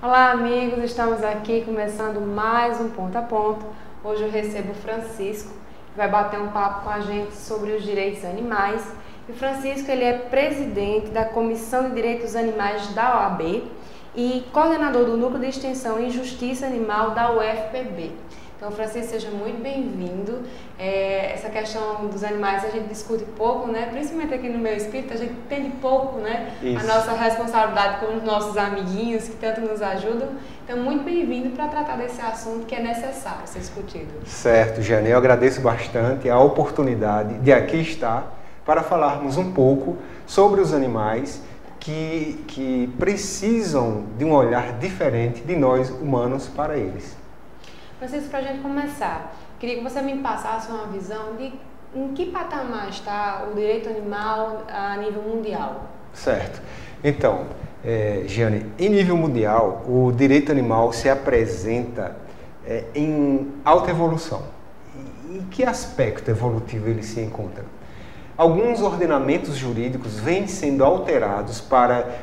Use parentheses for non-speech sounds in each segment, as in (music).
Olá, amigos, estamos aqui começando mais um Ponto a Ponto. Hoje eu recebo o Francisco, que vai bater um papo com a gente sobre os direitos animais. E o Francisco ele é presidente da Comissão de Direitos Animais da OAB e coordenador do Núcleo de Extensão em Justiça Animal da UFPB. Então, Francisco, seja muito bem-vindo. É, essa questão dos animais a gente discute pouco, né? Principalmente aqui no meu espírito, a gente entende pouco, né? Isso. A nossa responsabilidade com os nossos amiguinhos que tanto nos ajudam. Então, muito bem-vindo para tratar desse assunto que é necessário ser discutido. Certo, Jane. Eu agradeço bastante a oportunidade de aqui estar para falarmos um pouco sobre os animais que, que precisam de um olhar diferente de nós humanos para eles. Francisco, para a gente começar, queria que você me passasse uma visão de em que patamar está o direito animal a nível mundial. Certo. Então, é, Giane, em nível mundial, o direito animal se apresenta é, em alta evolução. Em que aspecto evolutivo ele se encontra? Alguns ordenamentos jurídicos vêm sendo alterados para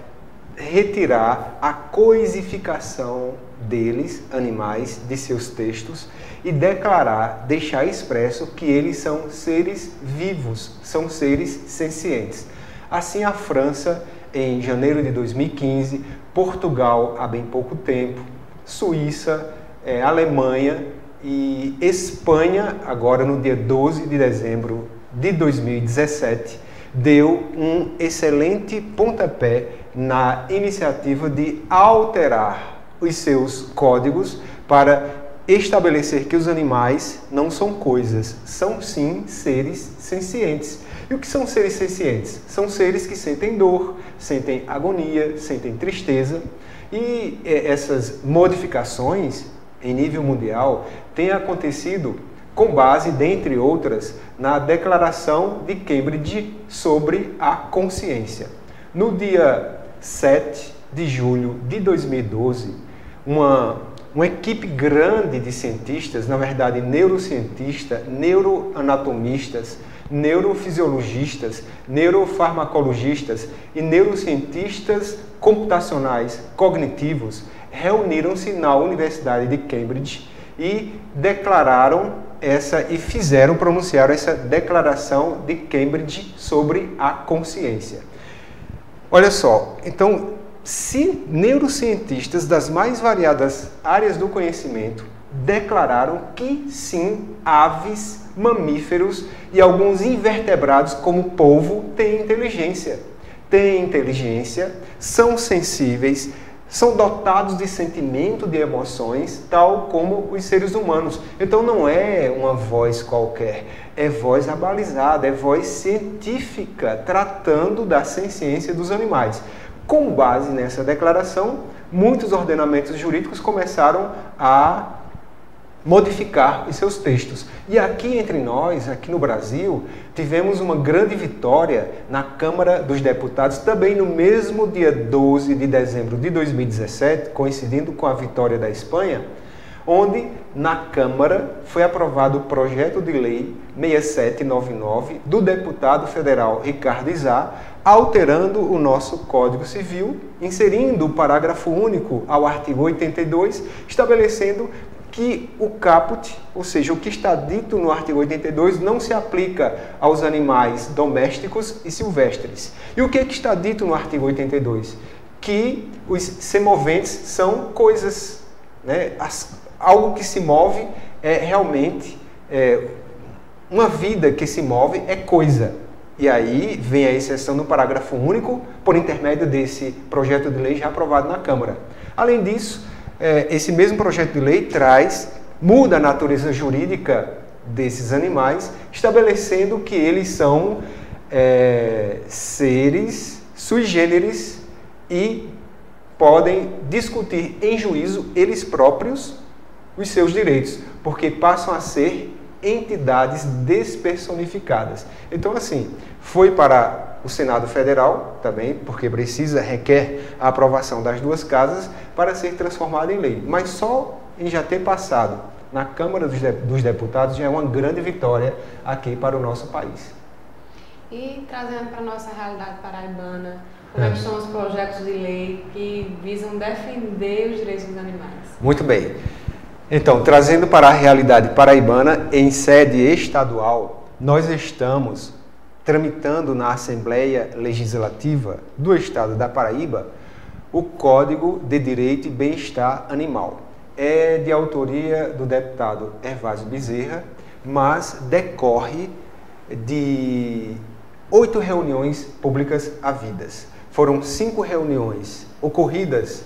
retirar a coisificação deles, animais, de seus textos e declarar, deixar expresso que eles são seres vivos, são seres sencientes. Assim, a França, em janeiro de 2015, Portugal, há bem pouco tempo, Suíça, é, Alemanha e Espanha, agora no dia 12 de dezembro de 2017, deu um excelente pontapé na iniciativa de alterar os seus códigos para estabelecer que os animais não são coisas, são sim seres sencientes. E o que são seres sencientes? São seres que sentem dor, sentem agonia, sentem tristeza. E é, essas modificações em nível mundial têm acontecido com base, dentre outras, na Declaração de Cambridge sobre a Consciência. No dia 7 de julho de 2012, uma, uma equipe grande de cientistas, na verdade neurocientistas, neuroanatomistas, neurofisiologistas, neurofarmacologistas e neurocientistas computacionais cognitivos reuniram-se na Universidade de Cambridge e declararam essa e fizeram pronunciar essa declaração de Cambridge sobre a consciência. Olha só, então se neurocientistas das mais variadas áreas do conhecimento declararam que sim, aves, mamíferos e alguns invertebrados como polvo têm inteligência. Têm inteligência, são sensíveis, são dotados de sentimento, de emoções, tal como os seres humanos. Então não é uma voz qualquer, é voz abalizada, é voz científica, tratando da ciência dos animais. Com base nessa declaração, muitos ordenamentos jurídicos começaram a modificar os seus textos. E aqui entre nós, aqui no Brasil, tivemos uma grande vitória na Câmara dos Deputados, também no mesmo dia 12 de dezembro de 2017, coincidindo com a vitória da Espanha, onde na Câmara foi aprovado o projeto de lei 6799 do deputado federal Ricardo Izá, alterando o nosso Código Civil, inserindo o parágrafo único ao artigo 82, estabelecendo que o caput, ou seja, o que está dito no artigo 82, não se aplica aos animais domésticos e silvestres. E o que, é que está dito no artigo 82? Que os semoventes são coisas, né? As, algo que se move é realmente é, uma vida que se move é coisa. E aí vem a exceção no parágrafo único, por intermédio desse projeto de lei já aprovado na Câmara. Além disso, é, esse mesmo projeto de lei traz, muda a natureza jurídica desses animais, estabelecendo que eles são é, seres sui generis e podem discutir em juízo eles próprios os seus direitos, porque passam a ser entidades despersonificadas. Então, assim, foi para o Senado Federal também, porque precisa, requer a aprovação das duas casas para ser transformado em lei. Mas só em já ter passado na Câmara dos Deputados já é uma grande vitória aqui para o nosso país. E trazendo para a nossa realidade paraibana, Como é. que estão os projetos de lei que visam defender os direitos dos animais? Muito bem. Então, trazendo para a realidade paraibana, em sede estadual, nós estamos tramitando na Assembleia Legislativa do Estado da Paraíba o Código de Direito e Bem-Estar Animal. É de autoria do deputado Ervásio Bezerra, mas decorre de oito reuniões públicas havidas. Foram cinco reuniões ocorridas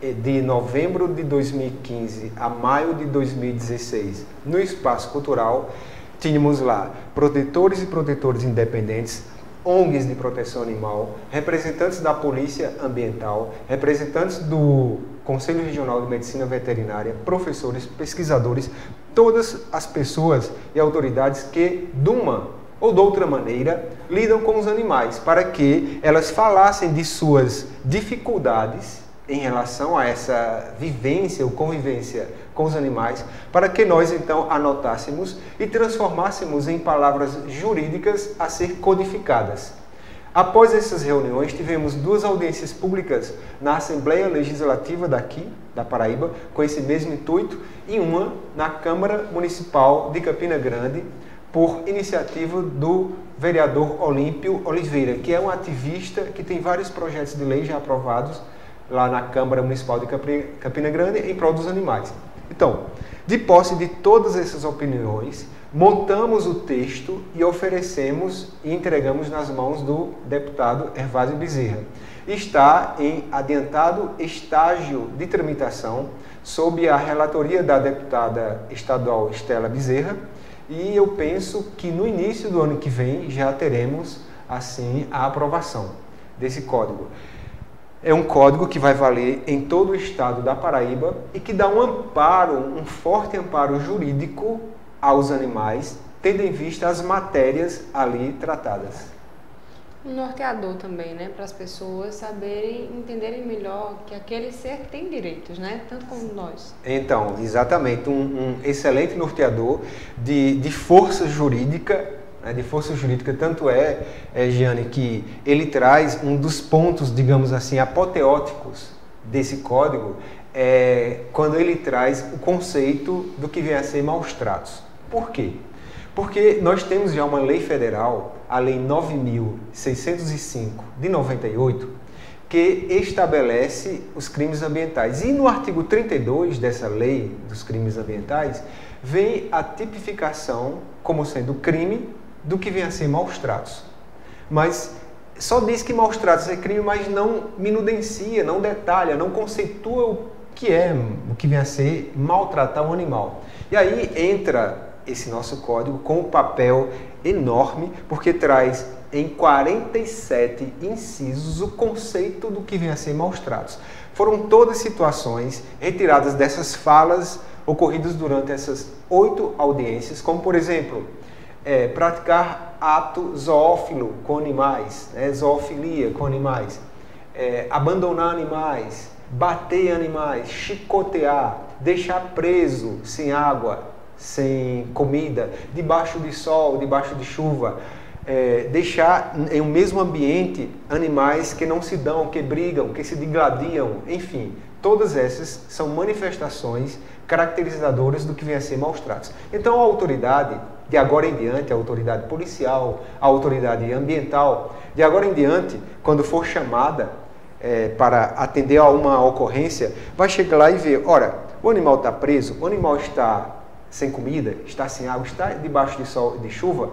eh, de novembro de 2015 a maio de 2016 no Espaço Cultural. Tínhamos lá protetores e protetores independentes, ONGs de proteção animal, representantes da Polícia Ambiental, representantes do Conselho Regional de Medicina Veterinária, professores, pesquisadores, todas as pessoas e autoridades que, de uma ou de outra maneira, lidam com os animais, para que elas falassem de suas dificuldades em relação a essa vivência ou convivência com os animais, para que nós então anotássemos e transformássemos em palavras jurídicas a ser codificadas. Após essas reuniões, tivemos duas audiências públicas na Assembleia Legislativa daqui, da Paraíba, com esse mesmo intuito, e uma na Câmara Municipal de Campina Grande, por iniciativa do vereador Olímpio Oliveira, que é um ativista que tem vários projetos de lei já aprovados lá na Câmara Municipal de Campina Grande em prol dos animais. Então, de posse de todas essas opiniões, montamos o texto e oferecemos e entregamos nas mãos do deputado Ervásio Bezerra. Está em adiantado estágio de tramitação sob a relatoria da deputada estadual Estela Bezerra e eu penso que no início do ano que vem já teremos assim a aprovação desse código. É um código que vai valer em todo o estado da Paraíba e que dá um amparo, um forte amparo jurídico aos animais, tendo em vista as matérias ali tratadas. Um norteador também, né, para as pessoas saberem, entenderem melhor que aquele ser tem direitos, né, tanto como nós. Então, exatamente, um, um excelente norteador de, de força jurídica né, de força jurídica, tanto é, é, Giane, que ele traz um dos pontos, digamos assim, apoteóticos desse código, é quando ele traz o conceito do que vem a ser maus tratos. Por quê? Porque nós temos já uma lei federal, a Lei 9.605 de 98, que estabelece os crimes ambientais. E no artigo 32 dessa lei dos crimes ambientais, vem a tipificação como sendo crime do que vem a ser maus tratos. Mas só diz que maus tratos é crime, mas não minudencia, não detalha, não conceitua o que é, o que vem a ser maltratar um animal. E aí entra esse nosso código com um papel enorme, porque traz em 47 incisos o conceito do que vem a ser maus tratos. Foram todas situações retiradas dessas falas ocorridas durante essas oito audiências, como por exemplo, é, praticar ato zoófilo com animais, né, zoofilia com animais, é, abandonar animais, bater animais, chicotear, deixar preso sem água, sem comida, debaixo de sol, debaixo de chuva, é, deixar em um mesmo ambiente animais que não se dão, que brigam, que se digladiam, enfim, todas essas são manifestações caracterizadoras do que vem a ser maus tratos. Então a autoridade, de agora em diante, a autoridade policial, a autoridade ambiental, de agora em diante, quando for chamada é, para atender a uma ocorrência, vai chegar lá e ver, ora, o animal está preso, o animal está sem comida, está sem água, está debaixo de sol de chuva.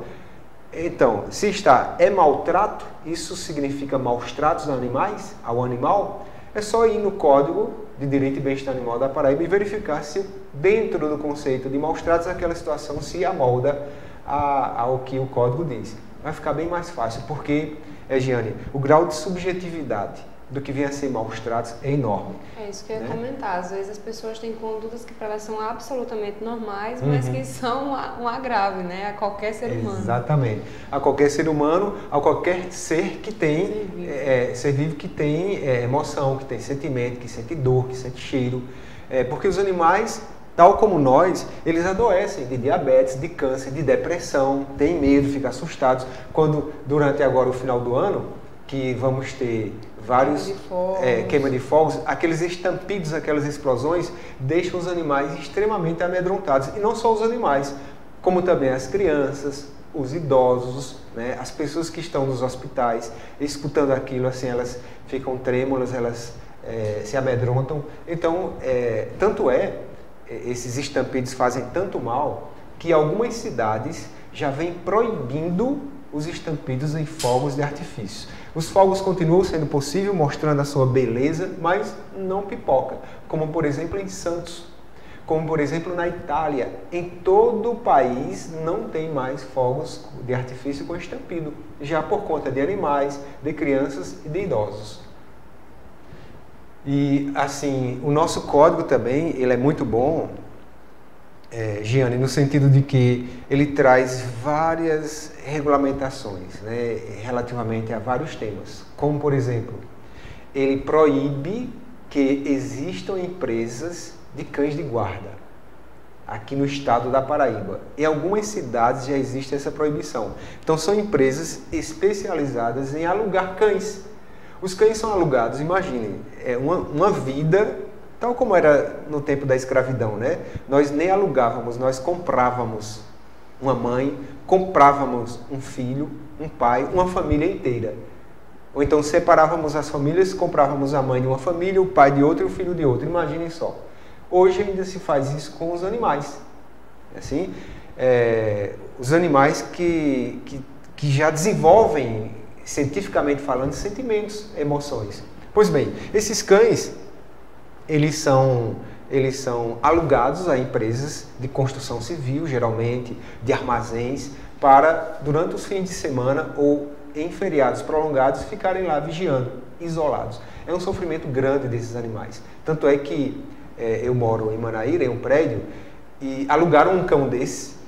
Então, se está é maltrato, isso significa maus tratos animais, ao animal, é só ir no Código de Direito e Bem-Estar Animal da Paraíba e verificar se dentro do conceito de maus tratos aquela situação se amolda a, ao que o código diz. Vai ficar bem mais fácil, porque, Giane, o grau de subjetividade do que vem a ser maus tratos é enorme. É isso que eu ia né? comentar. Às vezes as pessoas têm condutas que para elas são absolutamente normais, mas uhum. que são um agravo né? a qualquer ser humano. Exatamente. A qualquer ser humano, a qualquer ser que tem, ser vivo, é, ser vivo que tem é, emoção, que tem sentimento, que sente dor, que sente cheiro. É, porque os animais, tal como nós, eles adoecem de diabetes, de câncer, de depressão, têm medo, ficam assustados. Quando, durante agora o final do ano, que vamos ter vários queima de, fogos. É, queima de fogos, aqueles estampidos, aquelas explosões deixam os animais extremamente amedrontados e não só os animais, como também as crianças, os idosos, né, as pessoas que estão nos hospitais, escutando aquilo assim, elas ficam trêmulas, elas é, se amedrontam. Então, é, tanto é, esses estampidos fazem tanto mal que algumas cidades já vêm proibindo os estampidos em fogos de artifício. Os fogos continuam sendo possível, mostrando a sua beleza, mas não pipoca, como por exemplo em Santos, como por exemplo na Itália. Em todo o país não tem mais fogos de artifício com estampido, já por conta de animais, de crianças e de idosos. E assim, o nosso código também, ele é muito bom, é, Gianni, no sentido de que ele traz várias regulamentações né, relativamente a vários temas. Como, por exemplo, ele proíbe que existam empresas de cães de guarda aqui no estado da Paraíba. Em algumas cidades já existe essa proibição. Então, são empresas especializadas em alugar cães. Os cães são alugados, imaginem, é uma, uma vida tal como era no tempo da escravidão, né? Nós nem alugávamos, nós comprávamos uma mãe, comprávamos um filho, um pai, uma família inteira. Ou então separávamos as famílias, comprávamos a mãe de uma família, o pai de outra e o filho de outra. Imaginem só. Hoje ainda se faz isso com os animais. Assim, é, os animais que, que, que já desenvolvem cientificamente falando, sentimentos, emoções. Pois bem, esses cães, eles são, eles são alugados a empresas de construção civil, geralmente, de armazéns, para, durante os fins de semana ou em feriados prolongados, ficarem lá vigiando, isolados. É um sofrimento grande desses animais. Tanto é que é, eu moro em Manaíra, em um prédio, e alugaram um cão desse,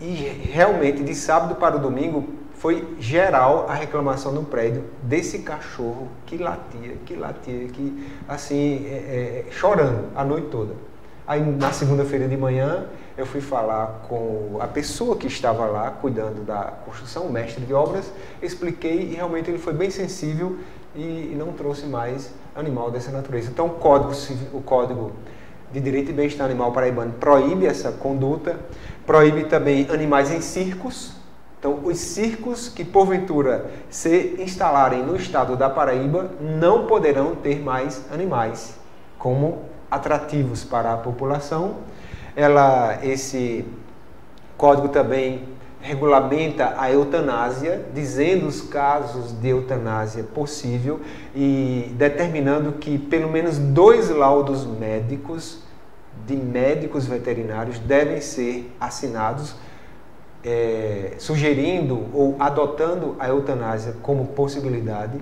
e realmente, de sábado para o domingo, foi geral a reclamação no prédio desse cachorro que latia, que latia, que assim, é, é, chorando a noite toda. Aí na segunda-feira de manhã eu fui falar com a pessoa que estava lá cuidando da construção, o mestre de obras, expliquei e realmente ele foi bem sensível e, não trouxe mais animal dessa natureza. Então o código, o código de direito e bem-estar animal paraibano proíbe essa conduta, proíbe também animais em circos, então, os circos que porventura se instalarem no estado da Paraíba não poderão ter mais animais como atrativos para a população. Ela, esse código também regulamenta a eutanásia, dizendo os casos de eutanásia possível e determinando que pelo menos dois laudos médicos de médicos veterinários devem ser assinados é, sugerindo ou adotando a eutanásia como possibilidade,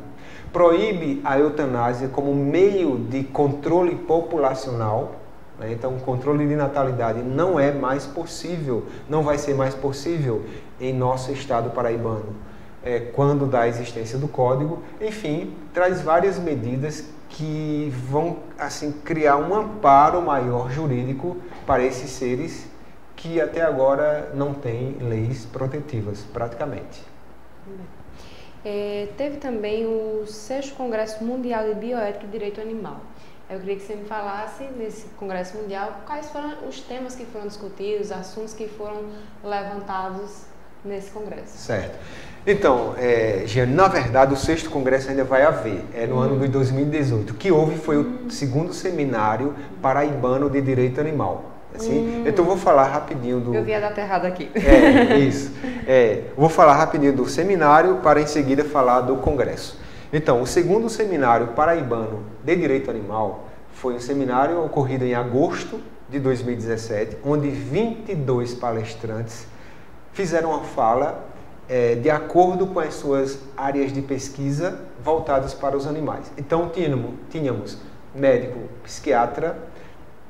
proíbe a eutanásia como meio de controle populacional. Né? Então, o controle de natalidade não é mais possível, não vai ser mais possível em nosso estado paraibano é, quando da existência do código. Enfim, traz várias medidas que vão assim criar um amparo maior jurídico para esses seres que até agora não tem leis protetivas, praticamente. É, teve também o sexto Congresso Mundial de Bioética e Direito Animal. Eu queria que você me falasse nesse Congresso Mundial quais foram os temas que foram discutidos, os assuntos que foram levantados nesse congresso. Certo. Então, é, Jean, na verdade, o sexto congresso ainda vai haver, é no hum. ano de 2018. O que houve foi hum. o segundo seminário paraibano de direito animal. Assim, hum. Então vou falar rapidinho do. Eu vi a data errada aqui. É, isso. É, vou falar rapidinho do seminário para em seguida falar do congresso. Então, o segundo seminário paraibano de direito animal foi um seminário ocorrido em agosto de 2017, onde 22 palestrantes fizeram uma fala é, de acordo com as suas áreas de pesquisa voltadas para os animais. Então, tínhamos, tínhamos médico psiquiatra,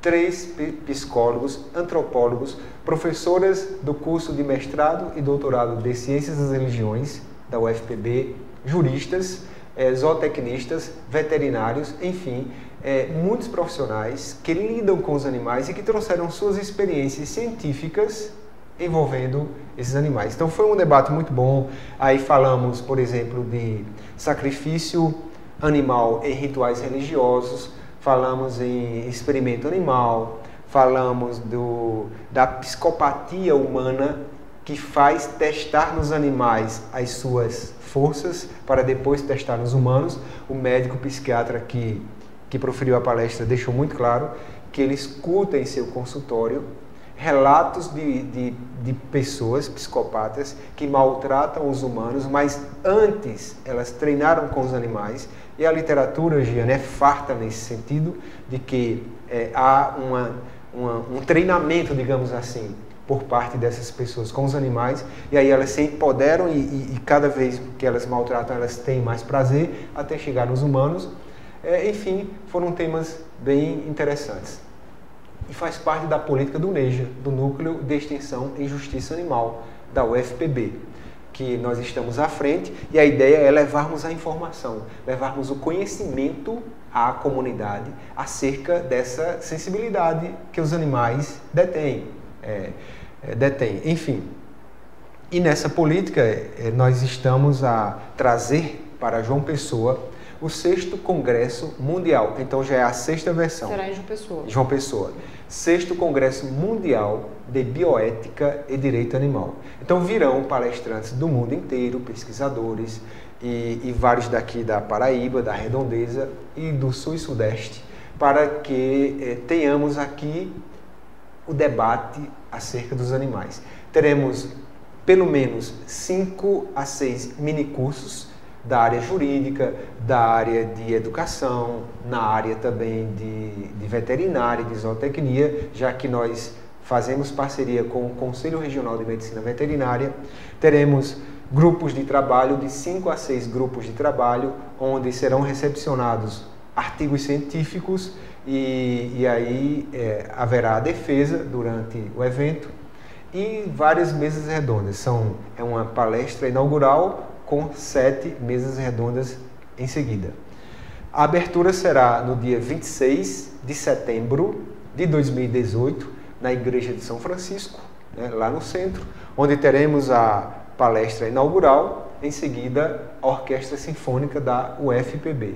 três psicólogos, antropólogos, professoras do curso de mestrado e doutorado de Ciências das Religiões da UFPB, juristas, é, zootecnistas, veterinários, enfim, é, muitos profissionais que lidam com os animais e que trouxeram suas experiências científicas envolvendo esses animais. Então foi um debate muito bom. Aí falamos, por exemplo, de sacrifício animal em rituais religiosos, falamos em experimento animal, falamos do, da psicopatia humana que faz testar nos animais as suas forças para depois testar nos humanos. O médico psiquiatra que, que proferiu a palestra deixou muito claro que ele escuta em seu consultório relatos de, de, de, pessoas psicopatas que maltratam os humanos, mas antes elas treinaram com os animais. E a literatura, Giana, é farta nesse sentido, de que é, há uma, uma, um treinamento, digamos assim, por parte dessas pessoas com os animais, e aí elas se empoderam e, e, e cada vez que elas maltratam, elas têm mais prazer até chegar nos humanos. É, enfim, foram temas bem interessantes e faz parte da política do NEJA, do Núcleo de Extensão em Justiça Animal, da UFPB, que nós estamos à frente e a ideia é levarmos a informação, levarmos o conhecimento à comunidade acerca dessa sensibilidade que os animais detêm. É, é, detêm. Enfim, e nessa política é, nós estamos a trazer para João Pessoa o sexto Congresso Mundial. Então já é a sexta versão. Será em João Pessoa. João Pessoa sexto Congresso Mundial de Bioética e Direito Animal. Então virão palestrantes do mundo inteiro, pesquisadores e, e vários daqui da Paraíba, da Redondeza e do Sul e Sudeste, para que eh, tenhamos aqui o debate acerca dos animais. Teremos pelo menos cinco a seis minicursos da área jurídica, da área de educação, na área também de, de veterinária, de zootecnia, já que nós fazemos parceria com o Conselho Regional de Medicina Veterinária. Teremos grupos de trabalho, de 5 a 6 grupos de trabalho, onde serão recepcionados artigos científicos e, e aí é, haverá a defesa durante o evento e várias mesas redondas. São, é uma palestra inaugural com sete mesas redondas em seguida. A abertura será no dia 26 de setembro de 2018, na Igreja de São Francisco, né, lá no centro, onde teremos a palestra inaugural, em seguida a Orquestra Sinfônica da UFPB.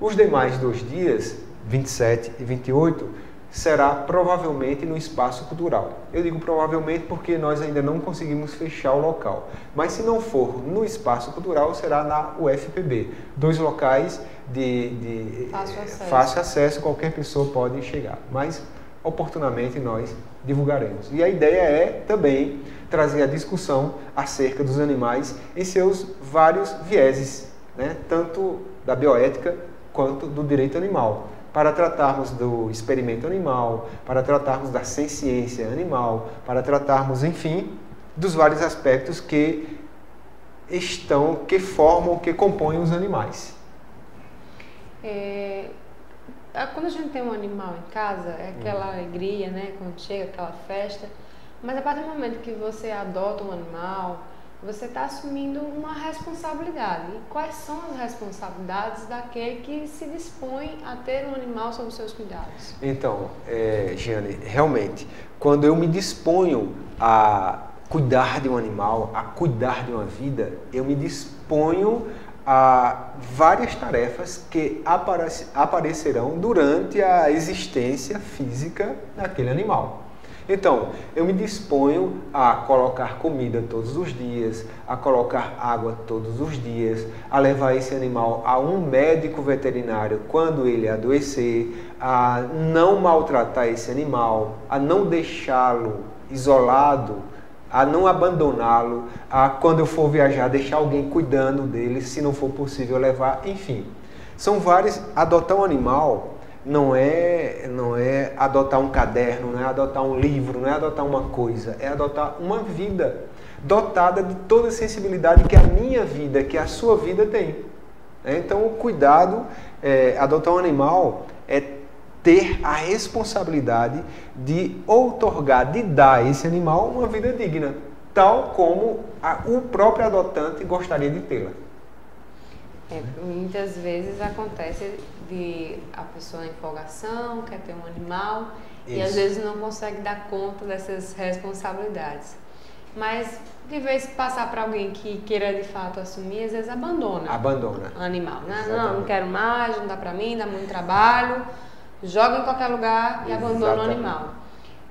Os demais dois dias, 27 e 28, será provavelmente no espaço cultural. Eu digo provavelmente porque nós ainda não conseguimos fechar o local. Mas se não for no espaço cultural, será na UFPB. Dois locais de, de fácil, acesso. fácil acesso, qualquer pessoa pode chegar. Mas oportunamente nós divulgaremos. E a ideia é também trazer a discussão acerca dos animais em seus vários vieses, né? tanto da bioética quanto do direito animal para tratarmos do experimento animal, para tratarmos da ciência animal, para tratarmos, enfim, dos vários aspectos que estão, que formam, que compõem os animais. É, quando a gente tem um animal em casa, é aquela hum. alegria, né? Quando chega aquela festa. Mas a partir do momento que você adota um animal, você está assumindo uma responsabilidade. E quais são as responsabilidades daquele que se dispõe a ter um animal sob seus cuidados? Então, é, Giane, realmente, quando eu me disponho a cuidar de um animal, a cuidar de uma vida, eu me disponho a várias tarefas que aparecerão durante a existência física daquele animal. Então, eu me disponho a colocar comida todos os dias, a colocar água todos os dias, a levar esse animal a um médico veterinário quando ele adoecer, a não maltratar esse animal, a não deixá-lo isolado, a não abandoná-lo, a quando eu for viajar deixar alguém cuidando dele, se não for possível levar, enfim. São vários adotar um animal não é, não é adotar um caderno, não é adotar um livro, não é adotar uma coisa, é adotar uma vida dotada de toda a sensibilidade que a minha vida, que a sua vida tem. É, então, o cuidado, é, adotar um animal é ter a responsabilidade de outorgar, de dar a esse animal uma vida digna, tal como a, o próprio adotante gostaria de tê-la. É, muitas vezes acontece de a pessoa em empolgação, quer ter um animal Isso. e às vezes não consegue dar conta dessas responsabilidades. mas de vez passar para alguém que queira de fato assumir, às vezes abandona. Abandona. O animal, né? Não, não quero mais, não dá para mim, dá muito trabalho, joga em qualquer lugar e Exatamente. abandona o animal.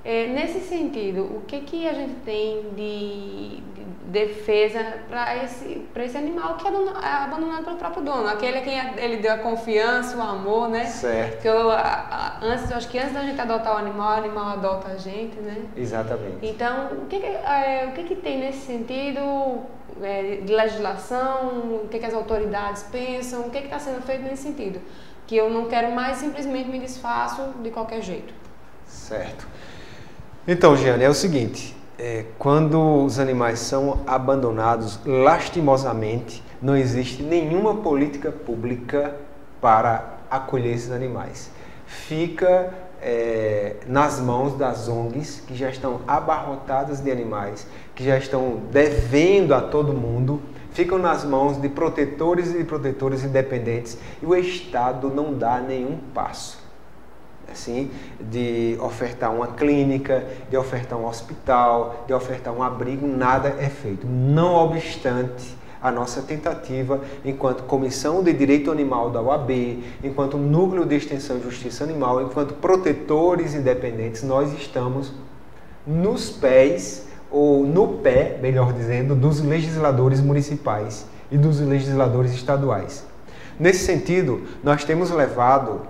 É, nesse sentido, o que, que a gente tem de, de defesa para esse, esse animal que é, é, abandonado pelo próprio dono? Aquele a quem ele deu a confiança, o amor, né? Certo. Que eu, a, a, antes, eu acho que antes da gente adotar o animal, o animal adota a gente, né? Exatamente. Então, o que, que é, o que, que tem nesse sentido é, de legislação? O que, que as autoridades pensam? O que está sendo feito nesse sentido? Que eu não quero mais simplesmente me desfaço de qualquer jeito. Certo. Então, Giane, é o seguinte: é, quando os animais são abandonados lastimosamente, não existe nenhuma política pública para acolher esses animais. Fica é, nas mãos das ONGs que já estão abarrotadas de animais, que já estão devendo a todo mundo, ficam nas mãos de protetores e protetores independentes e o Estado não dá nenhum passo assim, de ofertar uma clínica, de ofertar um hospital, de ofertar um abrigo, nada é feito. Não obstante a nossa tentativa, enquanto Comissão de Direito Animal da UAB, enquanto Núcleo de Extensão e Justiça Animal, enquanto protetores independentes, nós estamos nos pés, ou no pé, melhor dizendo, dos legisladores municipais e dos legisladores estaduais. Nesse sentido, nós temos levado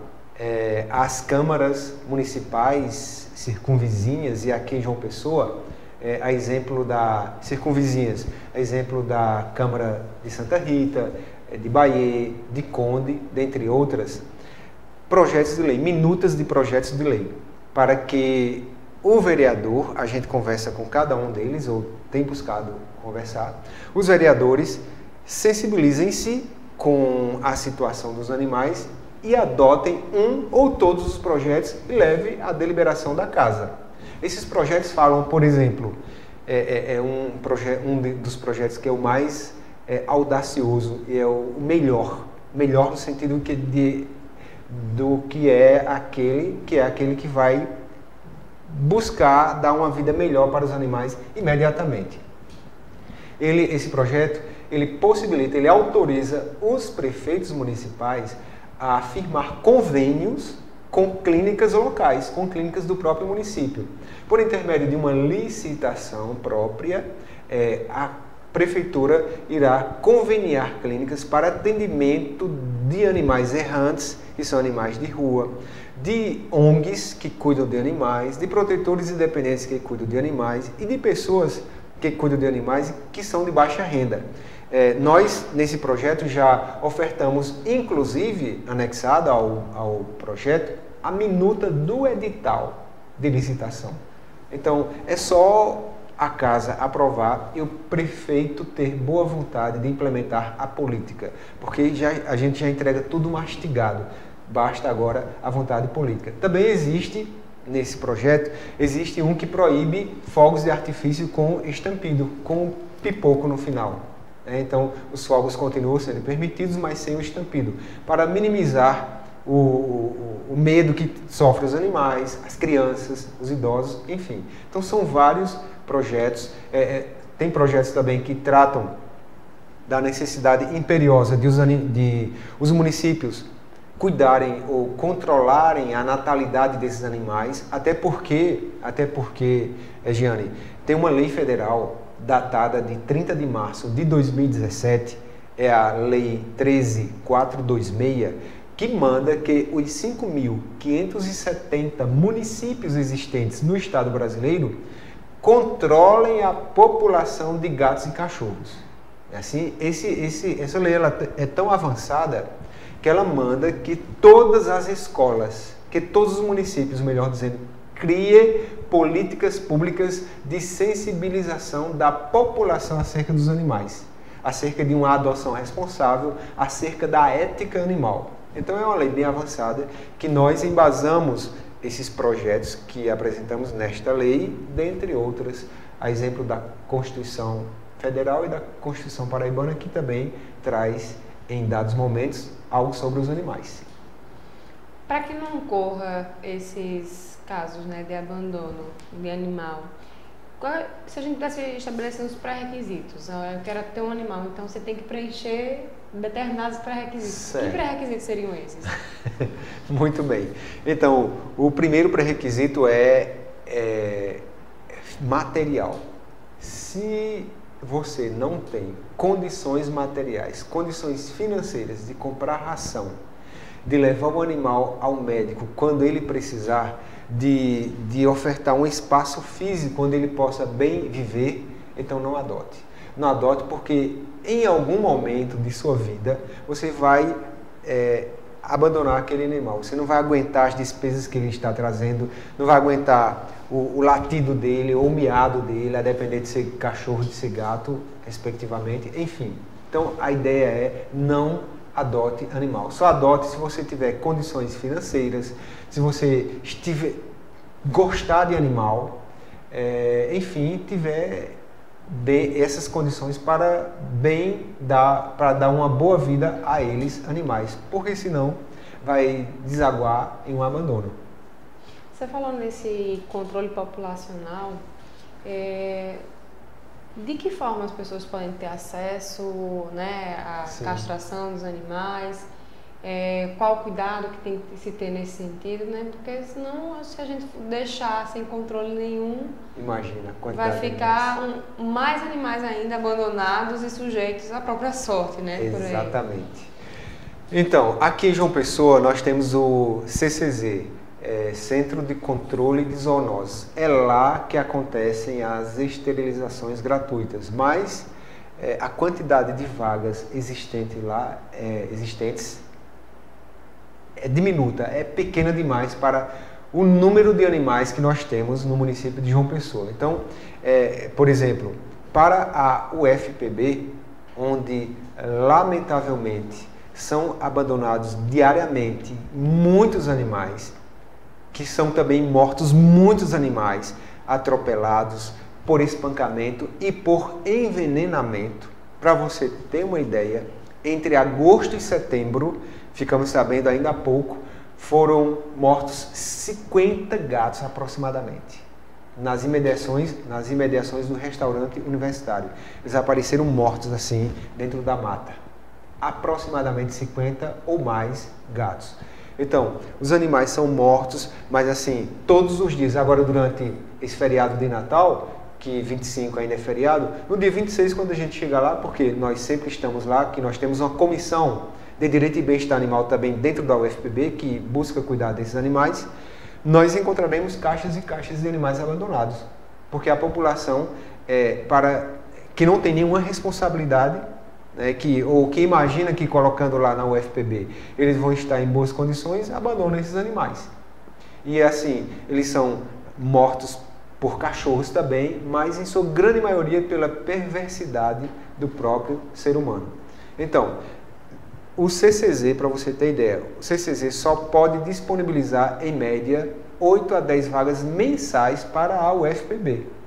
é, as câmaras municipais circunvizinhas e aqui em João Pessoa, é, a exemplo da circunvizinhas, a exemplo da Câmara de Santa Rita, é, de Bahia, de Conde, dentre outras, projetos de lei, minutas de projetos de lei, para que o vereador, a gente conversa com cada um deles, ou tem buscado conversar, os vereadores sensibilizem-se com a situação dos animais e adotem um ou todos os projetos e leve à deliberação da casa. Esses projetos falam, por exemplo, é, é, é um, um dos projetos que é o mais é, audacioso e é o melhor, melhor no sentido que de, do que é aquele que é aquele que vai buscar dar uma vida melhor para os animais imediatamente. Ele, esse projeto, ele possibilita, ele autoriza os prefeitos municipais a firmar convênios com clínicas locais, com clínicas do próprio município. Por intermédio de uma licitação própria, é, a prefeitura irá conveniar clínicas para atendimento de animais errantes, que são animais de rua, de ONGs que cuidam de animais, de protetores independentes que cuidam de animais e de pessoas que cuidam de animais que são de baixa renda. É, nós, nesse projeto, já ofertamos, inclusive, anexada ao, ao projeto, a minuta do edital de licitação. Então, é só a casa aprovar e o prefeito ter boa vontade de implementar a política, porque já, a gente já entrega tudo mastigado, basta agora a vontade política. Também existe nesse projeto, existe um que proíbe fogos de artifício com estampido, com pipoco no final. É, então, os fogos continuam sendo permitidos, mas sem o estampido, para minimizar o, o, o, medo que sofrem os animais, as crianças, os idosos, enfim. Então, são vários projetos. É, é, tem projetos também que tratam da necessidade imperiosa de os, de os municípios cuidarem ou controlarem a natalidade desses animais, até porque, até porque, Giane, tem uma lei federal datada de 30 de março de 2017, é a Lei 13426, que manda que os 5.570 municípios existentes no Estado brasileiro controlem a população de gatos e cachorros. É assim, esse, esse, essa lei ela é tão avançada que ela manda que todas as escolas, que todos os municípios, melhor dizendo, crie políticas públicas de sensibilização da população acerca dos animais, acerca de uma adoção responsável, acerca da ética animal. Então é uma lei bem avançada que nós embasamos esses projetos que apresentamos nesta lei, dentre outras, a exemplo da Constituição Federal e da Constituição Paraibana, que também traz em dados momentos algo sobre os animais. Para que não ocorra esses casos né, de abandono de animal, se a gente pudesse estabelecer os pré-requisitos, eu quero ter um animal, então você tem que preencher determinados pré-requisitos. Que pré-requisitos seriam esses? (laughs) Muito bem. Então, o primeiro pré-requisito é, é material. Se você não tem condições materiais, condições financeiras de comprar ração, de levar o animal ao médico quando ele precisar, de, de ofertar um espaço físico onde ele possa bem viver, então não adote. Não adote porque em algum momento de sua vida você vai é, abandonar aquele animal. Você não vai aguentar as despesas que ele está trazendo, não vai aguentar o, o latido dele ou o miado dele, a depender de ser cachorro, de ser gato, respectivamente. Enfim, então a ideia é não adote animal. Só adote se você tiver condições financeiras, se você estiver gostar de animal, é, enfim, tiver de essas condições para bem dar para dar uma boa vida a eles animais, porque senão vai desaguar em um abandono. Você falou nesse controle populacional, é, de que forma as pessoas podem ter acesso né, à Sim. castração dos animais? É, qual o cuidado que tem que se ter nesse sentido, né? Porque senão, se a gente deixar sem controle nenhum, imagina, vai ficar um, mais animais ainda abandonados e sujeitos à própria sorte, né? Exatamente. Então, aqui em João Pessoa nós temos o CCZ, é, Centro de Controle de Zoonoses. É lá que acontecem as esterilizações gratuitas, mas é, a quantidade de vagas existente lá, é, existentes é diminuta, é pequena demais para o número de animais que nós temos no município de João Pessoa. Então, é, por exemplo, para a UFPB, onde lamentavelmente são abandonados diariamente muitos animais, que são também mortos muitos animais atropelados por espancamento e por envenenamento. Para você ter uma ideia, entre agosto e setembro, ficamos sabendo ainda há pouco, foram mortos 50 gatos aproximadamente nas imediações, nas imediações do restaurante universitário. Eles apareceram mortos assim dentro da mata. Aproximadamente 50 ou mais gatos. Então, os animais são mortos, mas assim, todos os dias. Agora, durante esse feriado de Natal, que 25 ainda é feriado, no dia 26, quando a gente chega lá, porque nós sempre estamos lá, que nós temos uma comissão de direito e bem-estar animal também dentro da UFPB, que busca cuidar desses animais, nós encontraremos caixas e caixas de animais abandonados. Porque a população, é, para que não tem nenhuma responsabilidade né, que, ou que imagina que colocando lá na UFPB eles vão estar em boas condições, abandonam esses animais. E assim, eles são mortos por cachorros também, mas em sua grande maioria pela perversidade do próprio ser humano. Então, o CCZ, para você ter ideia, o CCZ só pode disponibilizar em média 8 a 10 vagas mensais para a UFPB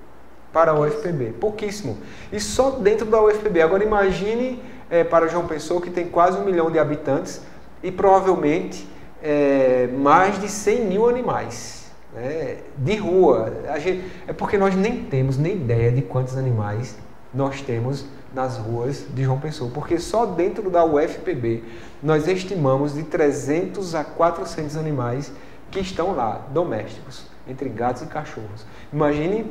para a UFPB. Pouquíssimo. E só dentro da UFPB. Agora imagine é, para João Pessoa, que tem quase um milhão de habitantes e provavelmente é, mais de 100 mil animais né, de rua. Gente, é porque nós nem temos nem ideia de quantos animais nós temos nas ruas de João Pessoa, porque só dentro da UFPB nós estimamos de 300 a 400 animais que estão lá, domésticos, entre gatos e cachorros. Imagine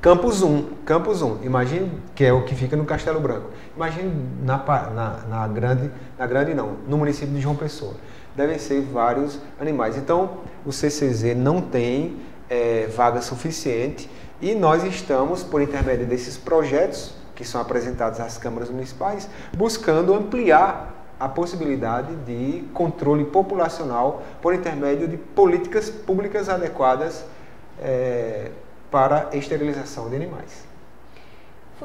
Campus 1, Campus 1, imagine que é o que fica no Castelo Branco. Imagine na, na, na, grande, na grande não, no município de João Pessoa. Devem ser vários animais. Então, o CCZ não tem é, vaga suficiente e nós estamos, por intermédio desses projetos que são apresentados às câmaras municipais, buscando ampliar a possibilidade de controle populacional por intermédio de políticas públicas adequadas é, para esterilização de animais.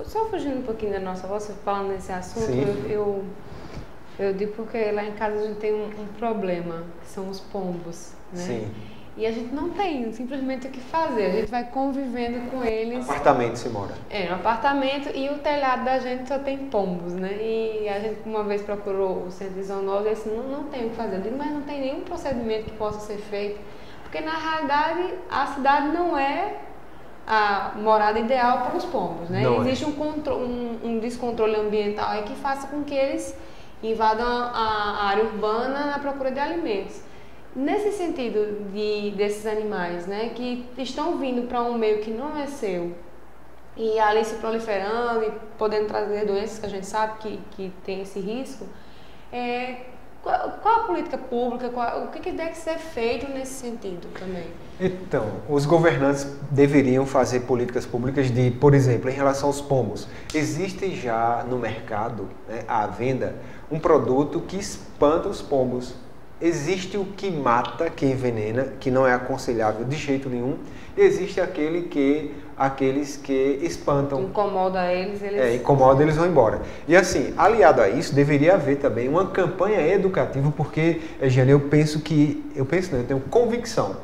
Só fugindo um pouquinho da nossa voz, falando nesse assunto, eu, eu, eu, digo porque lá em casa a gente tem um, um problema, que são os pombos, né? Sim. E a gente não tem simplesmente o que fazer, a gente vai convivendo com eles. Apartamento se mora. É, no apartamento e o telhado da gente só tem pombos, né? E a gente uma vez procurou o centro de zoonose e disse, não, não tem o que fazer. Eu digo, mas não tem nenhum procedimento que possa ser feito, porque na realidade a cidade não é a morada ideal para os pombos, né? Não é. Existe um, contro- um- um descontrole ambiental aí que faça com que eles invadam a, a área urbana na procura de alimentos. Nesse sentido de, desses animais, né, que estão vindo para um meio que não é seu e ali se proliferando e podendo trazer doenças que a gente sabe que, que tem esse risco, é, qual, qual a política pública, qual- o que, que deve ser feito nesse sentido também? Então, os governantes deveriam fazer políticas públicas de, por exemplo, em relação aos pombos. Existe já no mercado, né, à venda, um produto que espanta os pombos. Existe o que mata, que envenena, que não é aconselhável de jeito nenhum. E existe aquele que, aqueles que espantam. Incomoda eles, eles... É, incomoda, eles vão embora. E assim, aliado a isso, deveria haver também uma campanha educativa, porque, Eugênio, eu penso que, eu penso não, eu tenho convicção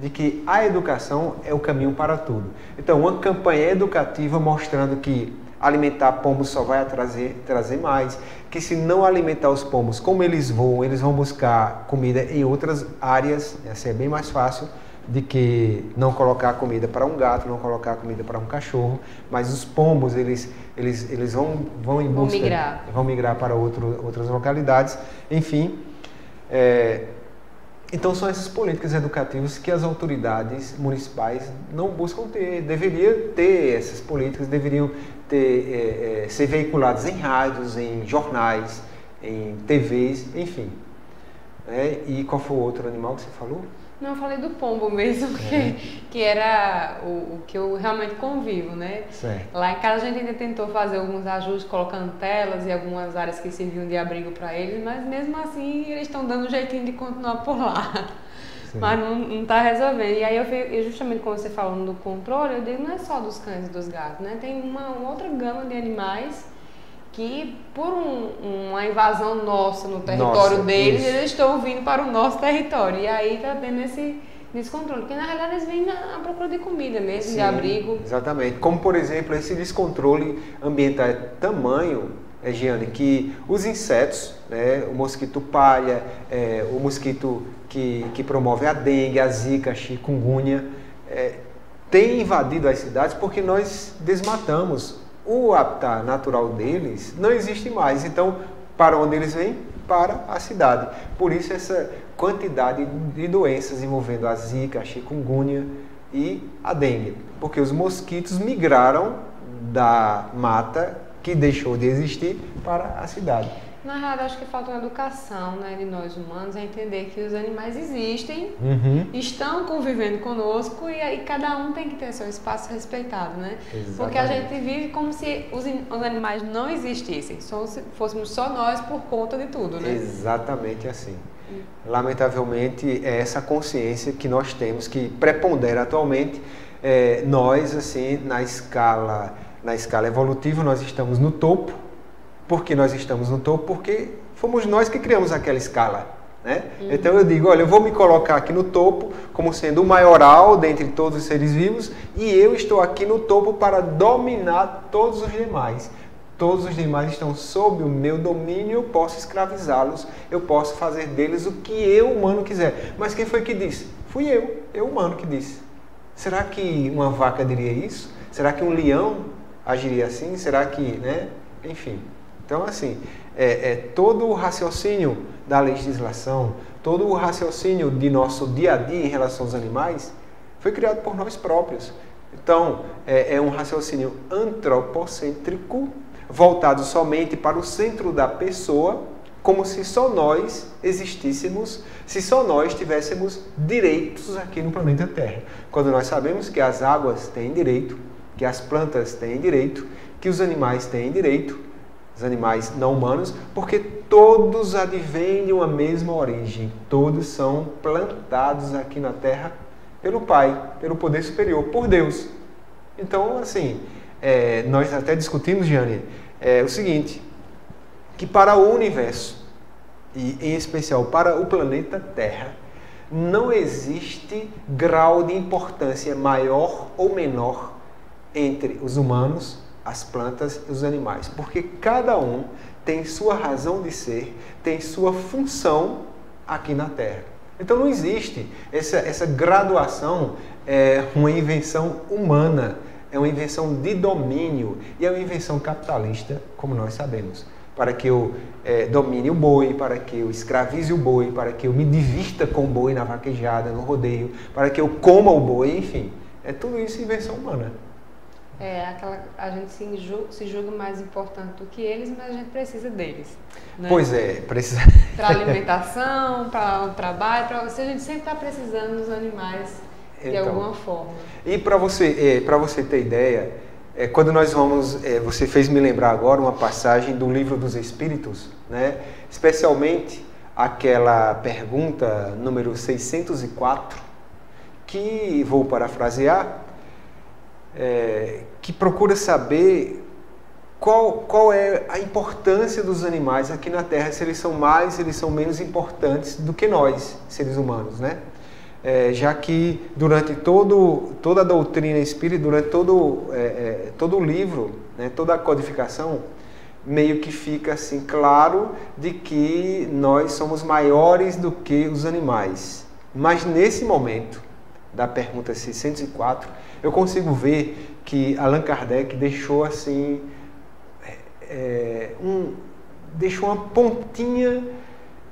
de que a educação é o caminho para tudo. Então, uma campanha educativa mostrando que alimentar pombos só vai trazer, trazer mais, que se não alimentar os pombos como eles voam, eles vão buscar comida em outras áreas, assim é bem mais fácil de que não colocar comida para um gato, não colocar comida para um cachorro, mas os pombos eles eles, eles vão vão em Vão busca migrar. vão migrar para outro, outras localidades, enfim. é, então são essas políticas educativas que as autoridades municipais não buscam ter. Deveria ter essas políticas, deveriam ter, é, é, ser veiculadas em rádios, em jornais, em TVs, enfim. É, e qual foi o outro animal que você falou? Não, eu falei do pombo mesmo, (laughs) que, É. que era o, o que eu realmente convivo, né? Certo. Lá em casa a gente ainda tentou fazer alguns ajustes, colocando telas e algumas áreas que serviam de abrigo para eles, mas mesmo assim eles estão dando um jeitinho de continuar por lá. Sim. Mas não, não tá resolvendo. E aí eu vi, justamente como você falando do controle, eu digo, não é só dos cães e dos gatos, né? Tem uma, uma outra gama de animais que por um- uma invasão nossa no território Nossa, deles, isso. eles estão vindo para o nosso território. E aí tá tendo esse descontrole. Porque na realidade eles vêm na, à procura de comida mesmo, de Sim, abrigo. Exatamente. Como, por exemplo, esse descontrole ambiental é tamanho, é, Giane, que os insetos, né, o mosquito palha, é, o mosquito que, que promove a dengue, a zika, a chikungunya, é, tem invadido as cidades porque nós desmatamos. O habitat natural deles não existe mais. Então, para onde eles vêm? Para a cidade. Por isso, essa quantidade de doenças envolvendo a zika, a chikungunya e a dengue. Porque os mosquitos migraram da mata que deixou de existir para a cidade. Na realidade, acho que falta uma educação né, de nós humanos a entender que os animais existem, Uhum. estão convivendo conosco e aí cada um tem que ter seu espaço respeitado, né? Porque a Exatamente. gente vive como se os, os animais não existissem, só se fôssemos só nós por conta de tudo, né? Exatamente assim. Lamentavelmente, é essa consciência que nós temos que prepondera atualmente. É, nós, assim, na escala, na escala evolutiva, nós estamos no topo. Por que nós estamos no topo? Porque fomos nós que criamos aquela escala. Né? Então eu digo, olha, eu vou me colocar aqui no topo como sendo o maioral dentre todos os seres vivos e eu estou aqui no topo para dominar todos os demais. Todos os demais estão sob o meu domínio, eu posso escravizá-los, eu posso fazer deles o que eu, humano, quiser. Mas quem foi que disse? Fui eu, eu, humano, que disse. Será que uma vaca diria isso? Será que um leão agiria assim? Será que, né? Enfim. Então, assim, é, é todo o raciocínio da legislação, todo o raciocínio de nosso dia a dia em relação aos animais foi criado por nós próprios. Então, é, é um raciocínio antropocêntrico, voltado somente para o centro da pessoa, como se só nós existíssemos, se só nós tivéssemos direitos aqui no planeta Terra. Quando nós sabemos que as águas têm direito, que as plantas têm direito, que os animais têm direito, os animais não humanos, porque todos advêm de uma mesma origem, todos são plantados aqui na Terra pelo Pai, pelo poder superior, por Deus. Então, assim, é, nós até discutimos, Jane, é, o seguinte, que para o universo, e em especial para o planeta Terra, não existe grau de importância maior ou menor entre os humanos, as plantas e os animais, porque cada um tem sua razão de ser, tem sua função aqui na Terra. Então não existe essa, essa graduação, é uma invenção humana, é uma invenção de domínio e é uma invenção capitalista, como nós sabemos. Para que eu é, domine o boi, para que eu escravize o boi, para que eu me divirta com o boi na vaquejada, no rodeio, para que eu coma o boi, enfim. É tudo isso invenção humana. É, aquela, a gente se julga, se julga mais importante do que eles, mas a gente precisa deles. Né? Pois é, precisa. Para alimentação, (laughs) para o trabalho, para a gente sempre está precisando dos animais de então, alguma forma. E para você, é, para você ter ideia, é, quando nós vamos, é, você fez me lembrar agora uma passagem do livro dos Espíritos, né? Especialmente aquela pergunta número 604, que vou parafrasear é, que procura saber qual, qual é a importância dos animais aqui na Terra, se eles são mais, se eles são menos importantes do que nós, seres humanos, né? É, já que durante todo, toda a doutrina espírita, durante todo, é, é, todo o livro, né, toda a codificação, meio que fica assim claro de que nós somos maiores do que os animais. Mas nesse momento da pergunta 604, eu consigo ver que Allan Kardec deixou assim é, um, deixou uma pontinha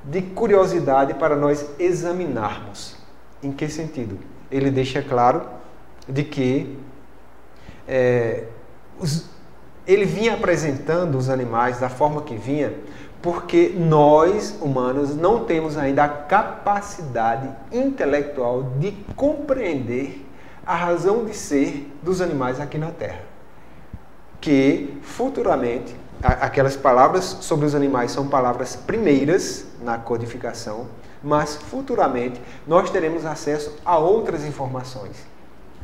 de curiosidade para nós examinarmos. Em que sentido? Ele deixa claro de que é, os, ele vinha apresentando os animais da forma que vinha, porque nós, humanos, não temos ainda a capacidade intelectual de compreender a razão de ser dos animais aqui na Terra. Que futuramente, aquelas palavras sobre os animais são palavras primeiras na codificação, mas futuramente nós teremos acesso a outras informações.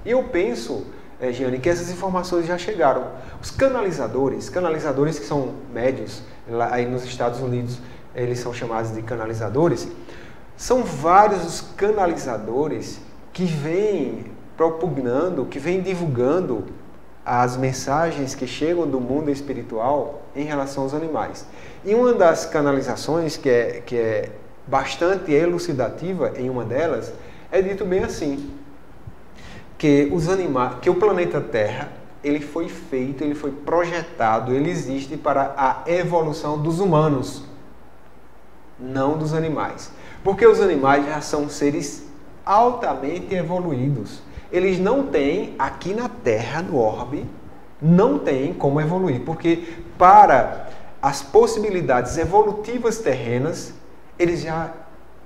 E eu penso, é, Giane, que essas informações já chegaram. Os canalizadores, canalizadores que são médios, lá, aí nos Estados Unidos eles são chamados de canalizadores, são vários os canalizadores que vêm propugnando, que vem divulgando as mensagens que chegam do mundo espiritual em relação aos animais. E uma das canalizações que é, que é bastante elucidativa em uma delas é dito bem assim, que os animais, que o planeta Terra, ele foi feito, ele foi projetado, ele existe para a evolução dos humanos, não dos animais. Porque os animais já são seres altamente evoluídos eles não têm aqui na Terra, no orbe, não tem como evoluir, porque para as possibilidades evolutivas terrenas, eles já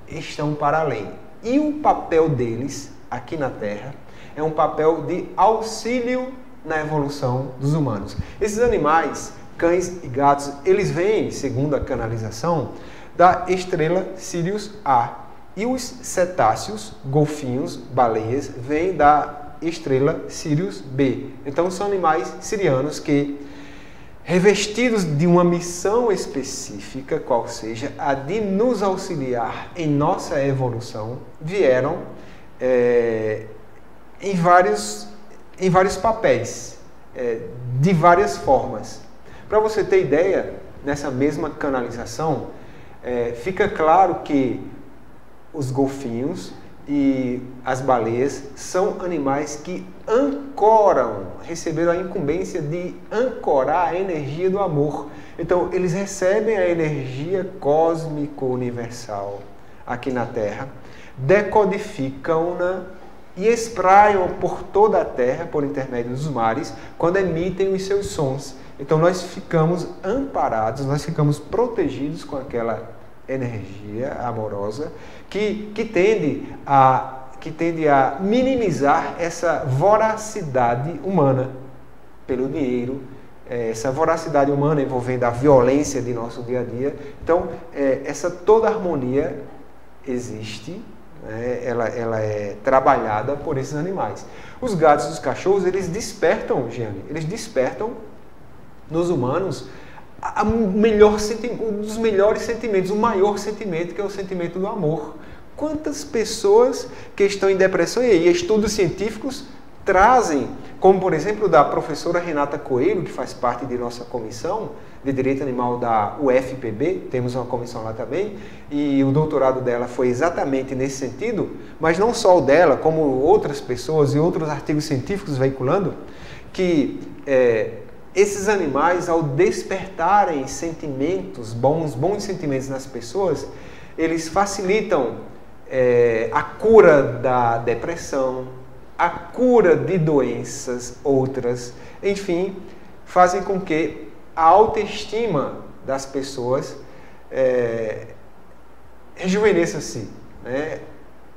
estão para além. E o papel deles aqui na Terra é um papel de auxílio na evolução dos humanos. Esses animais, cães e gatos, eles vêm, segundo a canalização, da estrela Sirius A. E os cetáceos, golfinhos, baleias, vêm da estrela Sirius B. Então são animais sirianos que, revestidos de uma missão específica, qual seja a de nos auxiliar em nossa evolução, vieram é, em, vários, em vários papéis, é, de várias formas. Para você ter ideia, nessa mesma canalização, é, fica claro que os golfinhos e as baleias são animais que ancoram, receberam a incumbência de ancorar a energia do amor. Então, eles recebem a energia cósmico-universal aqui na Terra, decodificam-na e espraiam por toda a Terra, por intermédio dos mares, quando emitem os seus sons. Então, nós ficamos amparados, nós ficamos protegidos com aquela energia amorosa que, que, tende a, que tende a minimizar essa voracidade humana pelo dinheiro, é, essa voracidade humana envolvendo a violência de nosso dia a dia. Então, é, essa toda harmonia existe, né? ela, ela é trabalhada por esses animais. Os gatos e os cachorros, eles despertam, Gianni, eles despertam nos humanos a melhor um dos melhores sentimentos, o maior sentimento que é o sentimento do amor. Quantas pessoas que estão em depressão e aí estudos científicos trazem, como por exemplo da professora Renata Coelho, que faz parte de nossa comissão de Direito Animal da UFPB, temos uma comissão lá também, e o doutorado dela foi exatamente nesse sentido, mas não só o dela, como outras pessoas e outros artigos científicos veiculando, que é, esses animais, ao despertarem sentimentos bons, bons sentimentos nas pessoas, eles facilitam é, a cura da depressão, a cura de doenças outras, enfim, fazem com que a autoestima das pessoas é, rejuvenesça-se, né?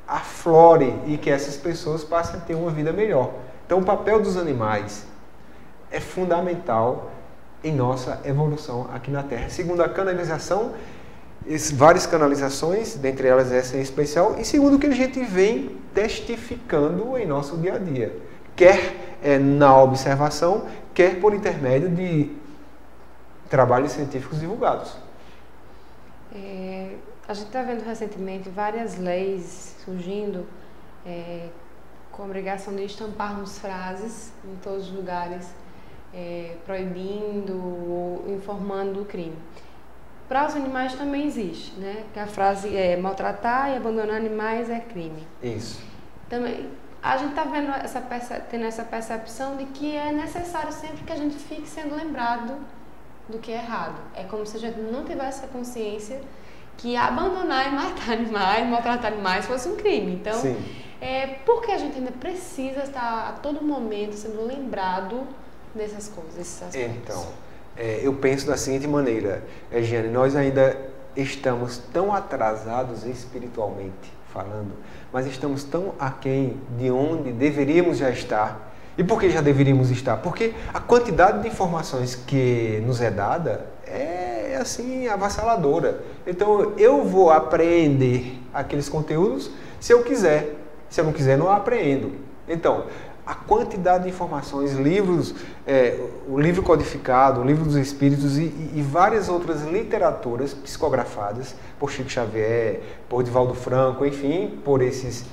aflore e que essas pessoas passem a ter uma vida melhor. Então, o papel dos animais é fundamental em nossa evolução aqui na Terra. Segundo a canalização, várias canalizações, dentre elas essa em especial, e segundo o que a gente vem testificando em nosso dia a dia, quer é, na observação, quer por intermédio de trabalhos científicos divulgados. É, a gente está vendo recentemente várias leis surgindo é, com a obrigação de estamparmos frases em todos os lugares, é, proibindo ou informando do crime. Para os animais também existe, né? Que a frase é maltratar e abandonar animais é crime. Isso. Também a gente está vendo essa tendo essa percepção de que é necessário sempre que a gente fique sendo lembrado do que é errado. É como se a gente não tivesse a consciência que abandonar e matar animais, maltratar animais fosse um crime. Então, Sim. é porque a gente ainda precisa estar a todo momento sendo lembrado dessas coisas. Então, é, eu penso da seguinte maneira, Giane, nós ainda estamos tão atrasados espiritualmente falando, mas estamos tão aquém de onde deveríamos já estar. E por que já deveríamos estar? Porque a quantidade de informações que nos é dada é assim avassaladora. Então eu vou apreender aqueles conteúdos se eu quiser. Se eu não quiser, não apreendo. Então, a quantidade de informações, livros, é, o livro codificado, o livro dos espíritos e, e, várias outras literaturas psicografadas por Chico Xavier, por Divaldo Franco, enfim, por esses,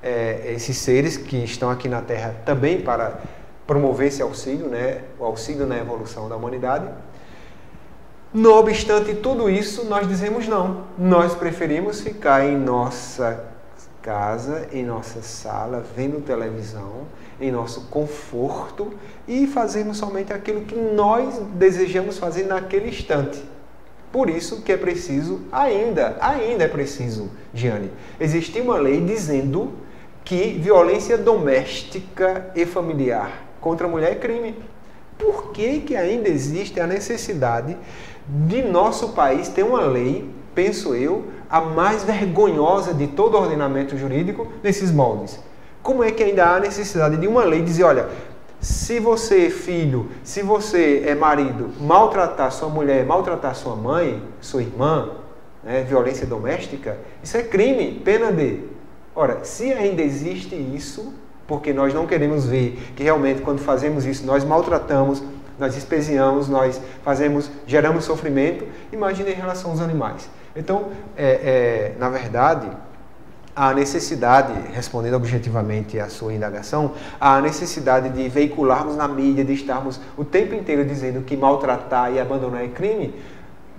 é, esses seres que estão aqui na Terra também para promover esse auxílio, né, o auxílio na evolução da humanidade. No obstante tudo isso, nós dizemos não. Nós preferimos ficar em nossa casa, em nossa sala, vendo televisão, em nosso conforto e fazermos somente aquilo que nós desejamos fazer naquele instante. Por isso que é preciso, ainda, ainda é preciso, Giane, existir uma lei dizendo que violência doméstica e familiar contra a mulher é crime. Por que, que ainda existe a necessidade de nosso país ter uma lei, penso eu, a mais vergonhosa de todo o ordenamento jurídico nesses moldes? Como é que ainda há necessidade de uma lei dizer, olha, se você, filho, se você é marido, maltratar sua mulher, maltratar sua mãe, sua irmã, né, violência doméstica, isso é crime, pena de. Ora, se ainda existe isso, porque nós não queremos ver que realmente quando fazemos isso nós maltratamos, nós especiamos, nós fazemos, geramos sofrimento, imagine em relação aos animais. Então, é, é, na verdade, a necessidade, respondendo objetivamente à sua indagação, a necessidade de veicularmos na mídia, de estarmos o tempo inteiro dizendo que maltratar e abandonar é crime,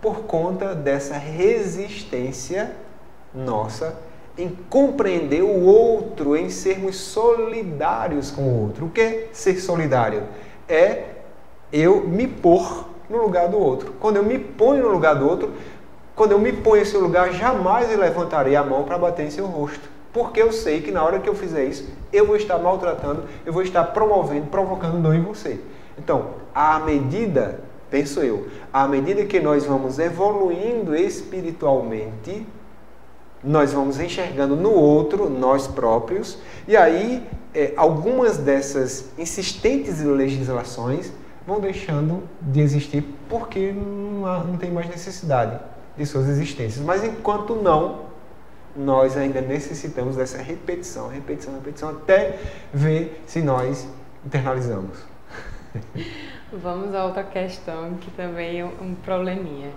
por conta dessa resistência nossa em compreender o outro, em sermos solidários com o outro. O que é ser solidário? É eu me pôr no lugar do outro. Quando eu me ponho no lugar do outro, quando eu me ponho em seu lugar, jamais levantarei a mão para bater em seu rosto. Porque eu sei que na hora que eu fizer isso, eu vou estar maltratando, eu vou estar promovendo, provocando dor em você. Então, à medida, penso eu, à medida que nós vamos evoluindo espiritualmente, nós vamos enxergando no outro, nós próprios, e aí é, algumas dessas insistentes legislações vão deixando de existir porque não, há, não tem mais necessidade de suas existências. Mas enquanto não, nós ainda necessitamos dessa repetição, repetição, repetição, até ver se nós internalizamos. (laughs) Vamos a outra questão que também é um probleminha.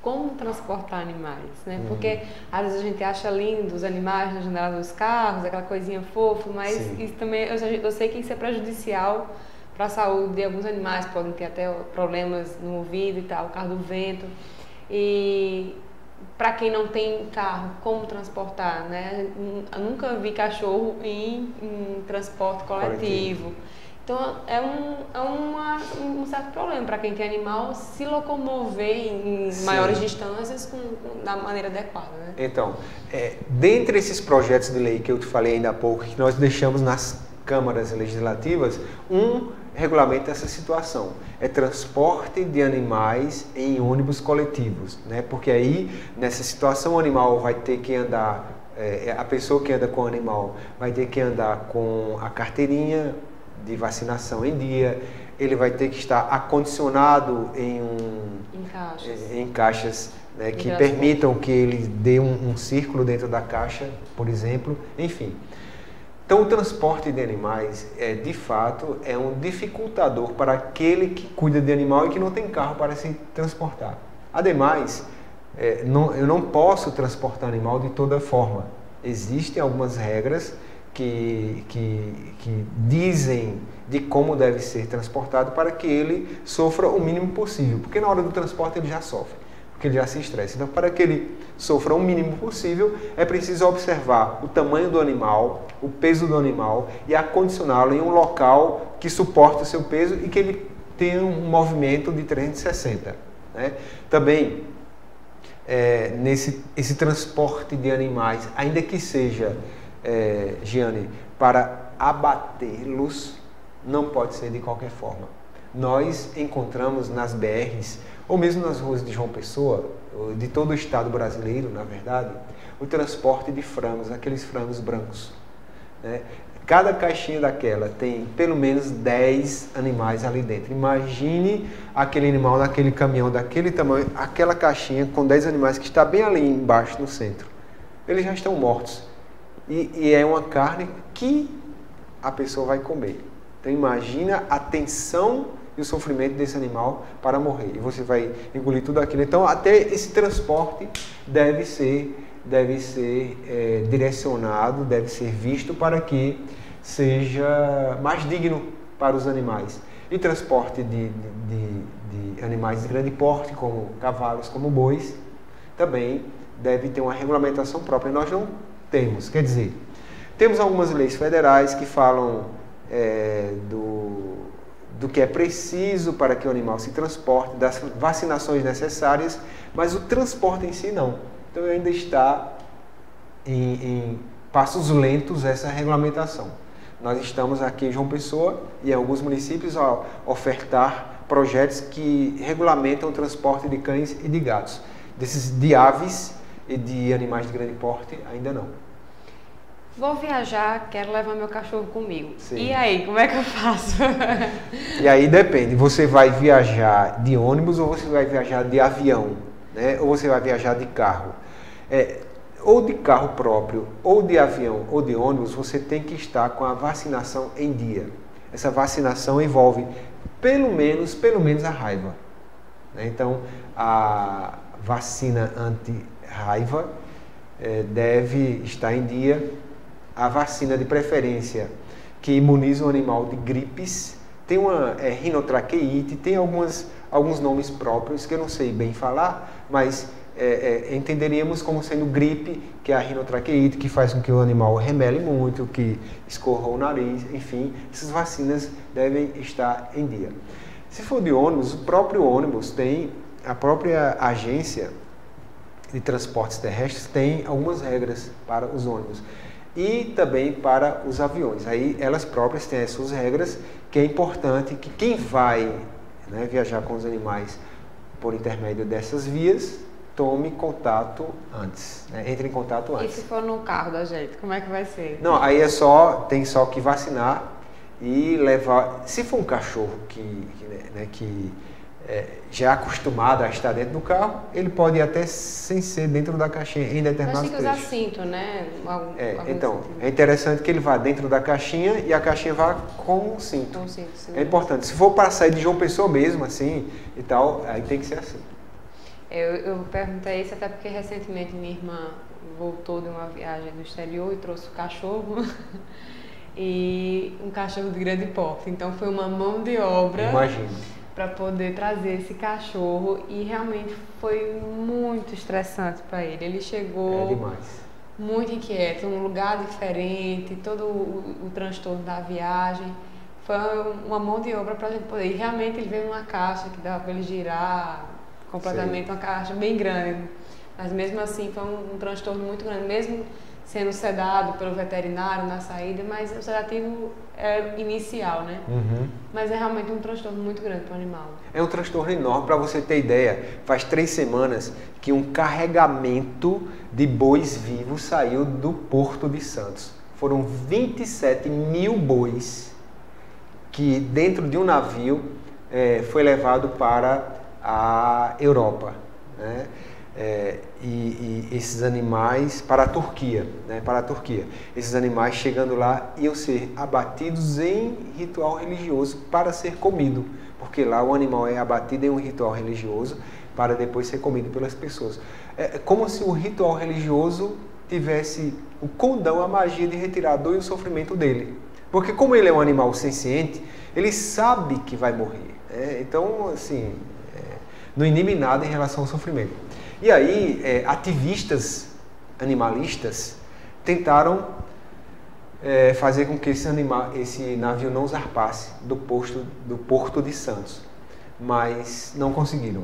Como transportar animais, né? Uhum. Porque às vezes a gente acha lindo os animais na janela dos carros, aquela coisinha fofa, mas Sim. isso também eu, eu sei que isso é prejudicial para a saúde de alguns animais, podem ter até problemas no ouvido e tal, carro do vento. E para quem não tem carro, como transportar, né? Eu nunca vi cachorro em, em transporte coletivo. coletivo. Então é um, é uma, um certo problema para quem tem animal se locomover em Sim. maiores distâncias com, com, da maneira adequada. Né? Então, é, dentre esses projetos de lei que eu te falei ainda há pouco, que nós deixamos nas câmaras legislativas, um regulamenta essa situação. É transporte de animais em ônibus coletivos, né? porque aí, nessa situação, o animal vai ter que andar, é, a pessoa que anda com o animal vai ter que andar com a carteirinha de vacinação em dia, ele vai ter que estar acondicionado em, um, em caixas, em, em caixas né, que permitam que ele dê um, um círculo dentro da caixa, por exemplo, enfim. Então, o transporte de animais, é, de fato, é um dificultador para aquele que cuida de animal e que não tem carro para se transportar. Ademais, é, não, eu não posso transportar animal de toda forma. Existem algumas regras que, que, que dizem de como deve ser transportado para que ele sofra o mínimo possível, porque na hora do transporte ele já sofre, porque ele já se estressa. Então, para que ele sofra o mínimo possível, é preciso observar o tamanho do animal, o peso do animal e acondicioná-lo em um local que suporte o seu peso e que ele tenha um movimento de 360. Né? Também, é, nesse esse transporte de animais, ainda que seja é, Giane, para abatê-los não pode ser de qualquer forma. Nós encontramos nas BRs, ou mesmo nas ruas de João Pessoa, de todo o estado brasileiro, na verdade, o transporte de frangos, aqueles frangos brancos. Né? Cada caixinha daquela tem pelo menos 10 animais ali dentro. Imagine aquele animal naquele caminhão daquele tamanho, aquela caixinha com 10 animais que está bem ali embaixo no centro. Eles já estão mortos. E, e é uma carne que a pessoa vai comer. Então imagina a tensão e o sofrimento desse animal para morrer. E você vai engolir tudo aquilo. Então até esse transporte deve ser, deve ser é, direcionado, deve ser visto para que seja mais digno para os animais. E transporte de, de, de animais de grande porte, como cavalos, como bois, também deve ter uma regulamentação própria. Nós não temos. Quer dizer, temos algumas leis federais que falam é, do, do que é preciso para que o animal se transporte, das vacinações necessárias, mas o transporte em si não. Então ainda está em, em passos lentos essa regulamentação. Nós estamos aqui em João Pessoa e em alguns municípios a ofertar projetos que regulamentam o transporte de cães e de gatos. Desses de aves e de animais de grande porte, ainda não. Vou viajar, quero levar meu cachorro comigo. Sim. E aí, como é que eu faço? (laughs) e aí depende, você vai viajar de ônibus ou você vai viajar de avião, né? Ou você vai viajar de carro. É, ou de carro próprio, ou de avião, ou de ônibus, você tem que estar com a vacinação em dia. Essa vacinação envolve pelo menos, pelo menos a raiva. Né? Então, a vacina anti-raiva é, deve estar em dia a vacina de preferência que imuniza o animal de gripes, tem uma é, rinotraqueite, tem algumas, alguns nomes próprios que eu não sei bem falar, mas é, é, entenderíamos como sendo gripe, que é a rinotraqueite, que faz com que o animal remele muito, que escorra o nariz, enfim, essas vacinas devem estar em dia. Se for de ônibus, o próprio ônibus tem, a própria agência de transportes terrestres tem algumas regras para os ônibus e também para os aviões. Aí elas próprias têm as suas regras, que é importante que quem vai né, viajar com os animais por intermédio dessas vias tome contato antes, né? entre em contato antes. E se for no carro da gente, como é que vai ser? Não, aí é só, tem só que vacinar e levar, se for um cachorro que, que, né, que é, já é acostumado a estar dentro do carro, ele pode ir até sem ser dentro da caixinha em determinados trechos. Mas tem que usar cinto, né? Algum, é, então, é interessante que ele vá dentro da caixinha e a caixinha vá com o cinto. Com o cinto sim. É importante. Se for para sair de João Pessoa mesmo, assim, e tal, aí tem que ser assim. Eu, eu perguntei isso até porque recentemente minha irmã voltou de uma viagem do exterior e trouxe o cachorro. (laughs) e um cachorro de grande porte. Então foi uma mão de obra para poder trazer esse cachorro e realmente foi muito estressante para ele. Ele chegou é muito inquieto, um lugar diferente, todo o, o transtorno da viagem. Foi uma mão de obra para a gente poder. E realmente ele veio numa caixa que dava para ele girar completamente, uma caixa bem grande. Mas mesmo assim foi um, um transtorno muito grande, mesmo sendo sedado pelo veterinário na saída, mas o sedativo é inicial, né? Uhum. Mas é realmente um transtorno muito grande para o animal. É um transtorno enorme, para você ter ideia. Faz três semanas que um carregamento de bois vivos saiu do Porto de Santos. Foram 27 mil bois que dentro de um navio é, foi levado para a Europa. Né? É, e, e, esses animais para a Turquia, né, para a Turquia. Esses animais chegando lá iam ser abatidos em ritual religioso para ser comido, porque lá o animal é abatido em um ritual religioso para depois ser comido pelas pessoas. É, é como se o ritual religioso tivesse o condão, a magia de retirar a dor e o sofrimento dele. Porque como ele é um animal senciente, ele sabe que vai morrer. Né? Então, assim, é, não inibe nada em relação ao sofrimento. E aí, é, ativistas animalistas tentaram é, fazer com que esse, esse navio não zarpasse do, posto, do porto de Santos, mas não conseguiram.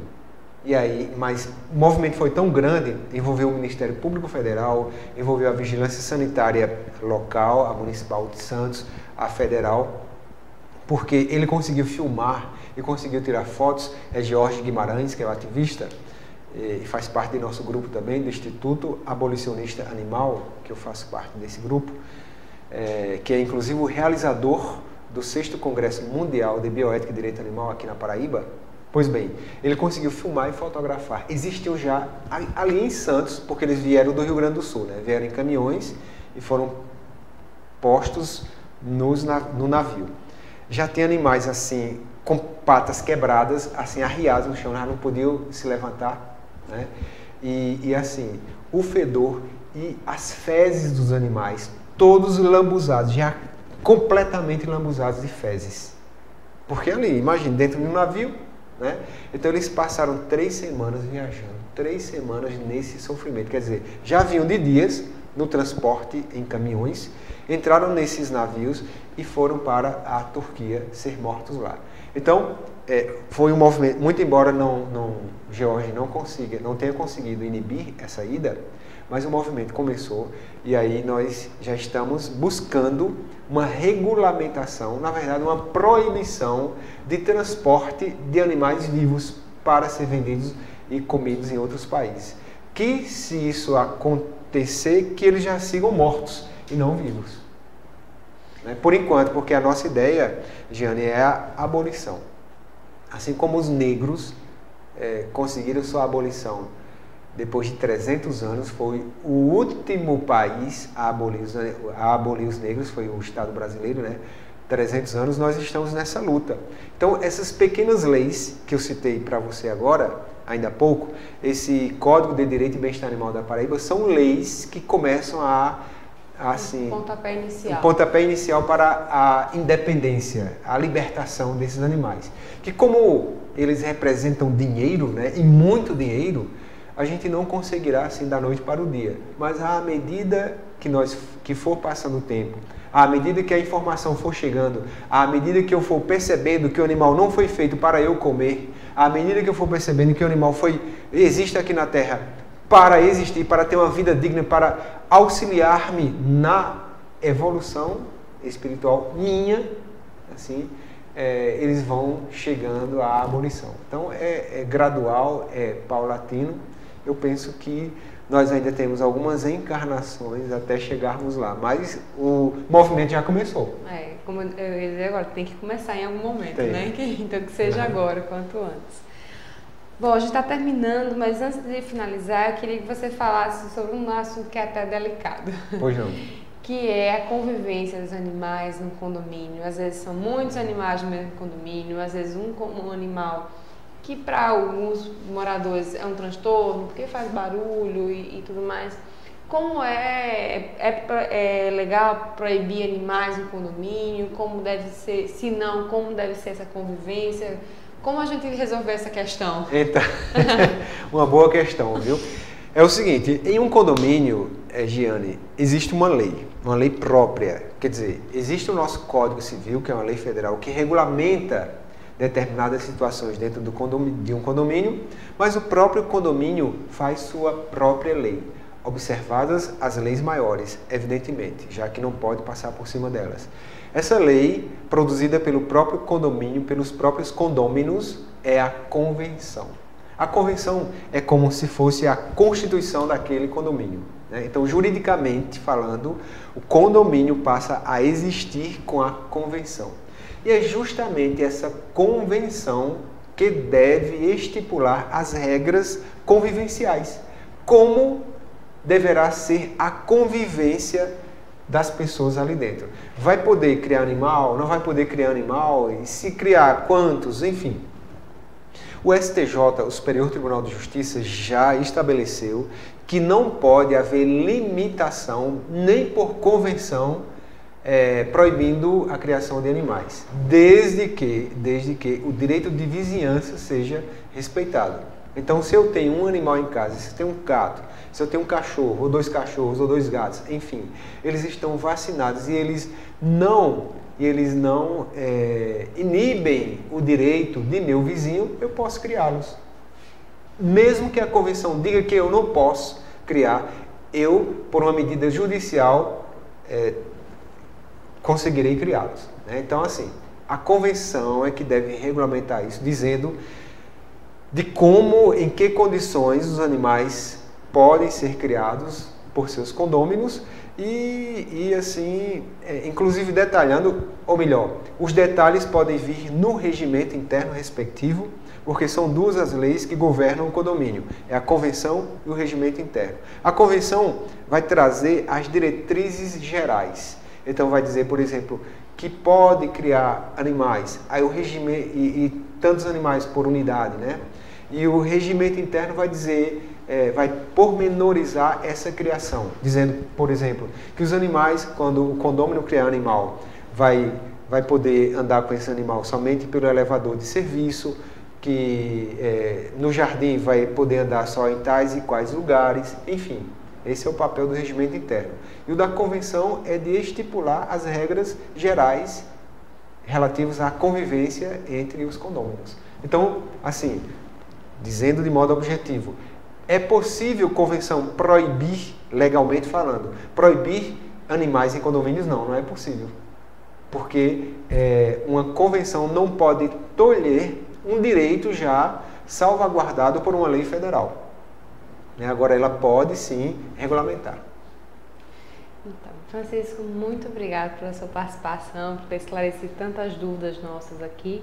E aí, mas o movimento foi tão grande, envolveu o Ministério Público Federal, envolveu a Vigilância Sanitária Local, a Municipal de Santos, a Federal, porque ele conseguiu filmar e conseguiu tirar fotos. É Jorge Guimarães, que é o ativista, e faz parte do nosso grupo também, do Instituto Abolicionista Animal, que eu faço parte desse grupo, é, que é inclusive o realizador do 6 Congresso Mundial de Bioética e Direito Animal aqui na Paraíba. Pois bem, ele conseguiu filmar e fotografar. Existiam já ali em Santos, porque eles vieram do Rio Grande do Sul, né? vieram em caminhões e foram postos nos, no navio. Já tem animais assim, com patas quebradas, assim, arriados no chão, não podiam se levantar né? E, e assim, o fedor e as fezes dos animais, todos lambuzados, já completamente lambuzados de fezes. Porque ali, imagine, dentro de um navio, né? Então eles passaram três semanas viajando, três semanas nesse sofrimento. Quer dizer, já vinham de dias no transporte em caminhões, entraram nesses navios e foram para a Turquia ser mortos lá. Então, é, foi um movimento, muito embora não, não George não consiga, não tenha conseguido inibir essa ida, mas o movimento começou e aí nós já estamos buscando uma regulamentação, na verdade uma proibição de transporte de animais vivos para ser vendidos e comidos em outros países. Que se isso acontecer, que eles já sigam mortos e não vivos. Né? Por enquanto, porque a nossa ideia, Giane, é a abolição. Assim como os negros é, conseguiram sua abolição depois de 300 anos, foi o último país a abolir, os, a abolir os negros, foi o Estado brasileiro, né? 300 anos nós estamos nessa luta. Então, essas pequenas leis que eu citei para você agora, ainda há pouco, esse Código de Direito e Bem-Estar Animal da Paraíba, são leis que começam a assim, um pontapé inicial. Um pontapé inicial para a independência, a libertação desses animais. Que como eles representam dinheiro, né, e muito dinheiro, a gente não conseguirá assim da noite para o dia. Mas à medida que nós que for passando o tempo, à medida que a informação for chegando, à medida que eu for percebendo que o animal não foi feito para eu comer, à medida que eu for percebendo que o animal foi existe aqui na Terra para existir, para ter uma vida digna, para auxiliar-me na evolução espiritual minha, assim, é, eles vão chegando à abolição. Então é, é gradual, é paulatino. Eu penso que nós ainda temos algumas encarnações até chegarmos lá, mas o movimento já começou. É, como eu ia dizer agora, tem que começar em algum momento, tem. né? Que, então que seja agora, quanto antes. Bom, a gente está terminando, mas antes de finalizar, eu queria que você falasse sobre um assunto que é até delicado. Pois não. (laughs) que é a convivência dos animais no condomínio. Às vezes são muitos animais no mesmo condomínio, às vezes um, um animal que para alguns moradores é um transtorno, porque faz barulho e, e tudo mais. como é, é, é, legal proibir animais no condomínio, como deve ser, se não, como deve ser essa convivência, como a gente resolver essa questão? Então, (laughs) uma boa questão, viu? É o seguinte, em um condomínio, é, Giane, existe uma lei, uma lei própria. Quer dizer, existe o nosso Código Civil, que é uma lei federal, que regulamenta determinadas situações dentro do condomínio, de um condomínio, mas o próprio condomínio faz sua própria lei observadas as leis maiores, evidentemente, já que não pode passar por cima delas. Essa lei, produzida pelo próprio condomínio, pelos próprios condôminos, é a convenção. A convenção é como se fosse a constituição daquele condomínio. Né? Então, juridicamente falando, o condomínio passa a existir com a convenção. E é justamente essa convenção que deve estipular as regras convivenciais. Como deverá ser a convivência das pessoas ali dentro. Vai poder criar animal? Não vai poder criar animal? E se criar, quantos? Enfim. O STJ, o Superior Tribunal de Justiça, já estabeleceu que não pode haver limitação, nem por convenção, é, proibindo a criação de animais, desde que, desde que o direito de vizinhança seja respeitado. Então, se eu tenho um animal em casa, se eu tenho um gato, se eu tenho um cachorro, ou dois cachorros, ou dois gatos, enfim, eles estão vacinados e eles não, e eles não é, inibem o direito de meu vizinho, eu posso criá-los. Mesmo que a convenção diga que eu não posso criar, eu, por uma medida judicial, é, conseguirei criá-los. Né? Então, assim, a convenção é que deve regulamentar isso, dizendo de como, em que condições os animais podem ser criados por seus condôminos e, e assim, é, inclusive detalhando, ou melhor, os detalhes podem vir no regimento interno respectivo, porque são duas as leis que governam o condomínio, é a convenção e o regimento interno. A convenção vai trazer as diretrizes gerais. Então vai dizer, por exemplo, que pode criar animais, aí o regimento e, e tantos animais por unidade, né? E o regimento interno vai dizer é, vai pormenorizar essa criação, dizendo, por exemplo, que os animais, quando o condômino criar animal, vai, vai poder andar com esse animal somente pelo elevador de serviço, que é, no jardim vai poder andar só em tais e quais lugares, enfim. Esse é o papel do regimento interno. E o da convenção é de estipular as regras gerais relativas à convivência entre os condôminos. Então, assim, dizendo de modo objetivo, é possível convenção proibir, legalmente falando, proibir animais em condomínios? Não, não é possível. Porque é, uma convenção não pode tolher um direito já salvaguardado por uma lei federal. Né? Agora, ela pode sim regulamentar. Então, Francisco, muito obrigado pela sua participação, por ter esclarecido tantas dúvidas nossas aqui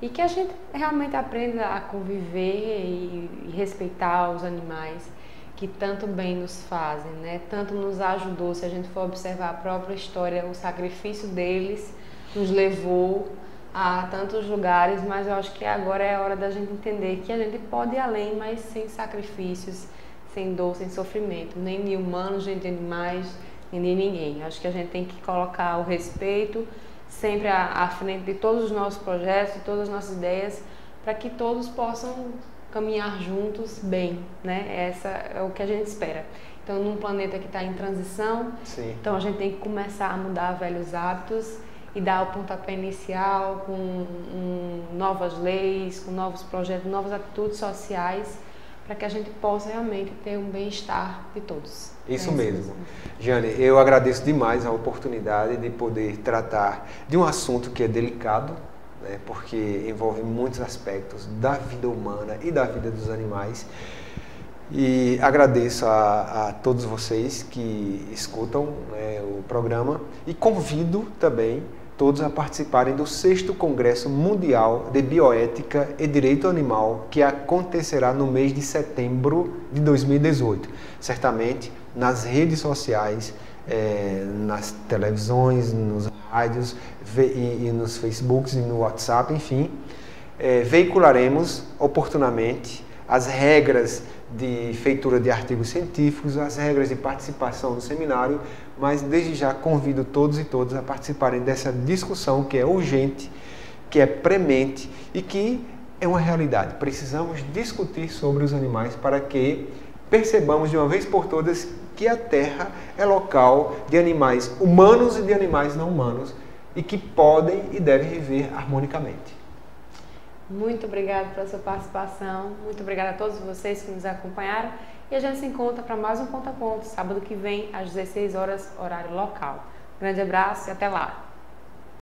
e que a gente realmente aprenda a conviver e, e respeitar os animais que tanto bem nos fazem, né? Tanto nos ajudou, se a gente for observar a própria história, o sacrifício deles nos levou a tantos lugares, mas eu acho que agora é a hora da gente entender que a gente pode ir além, mas sem sacrifícios, sem dor, sem sofrimento, nem de humanos, nem de animais, nem de ninguém. Acho que a gente tem que colocar o respeito sempre à, à frente de todos os nossos projetos, de todas as nossas ideias, para que todos possam caminhar juntos bem, né? Essa é o que a gente espera. Então, num planeta que está em transição, Sim. então a gente tem que começar a mudar velhos hábitos e dar o pontapé inicial com um, novas leis, com novos projetos, novas atitudes sociais para que a gente possa realmente ter um bem-estar de todos. Isso é mesmo. Jane, eu agradeço demais a oportunidade de poder tratar de um assunto que é delicado, né, porque envolve muitos aspectos da vida humana e da vida dos animais. E agradeço a, a todos vocês que escutam né, o programa e convido também todos a participarem do sexto Congresso Mundial de Bioética e Direito Animal, que acontecerá no mês de setembro de 2018. Certamente nas redes sociais, é, nas televisões, nos rádios e, e, nos Facebooks e no WhatsApp, enfim, é, veicularemos oportunamente as regras de feitura de artigos científicos, as regras de participação no seminário, mas desde já convido todos e todas a participarem dessa discussão que é urgente, que é premente e que é uma realidade. Precisamos discutir sobre os animais para que percebamos de uma vez por todas que a Terra é local de animais humanos e de animais não humanos e que podem e devem viver harmonicamente. Muito obrigada pela sua participação, muito obrigada a todos vocês que nos acompanharam e a gente se encontra para mais um Ponto a Ponto, sábado que vem, às 16 horas, horário local. Grande abraço e até lá!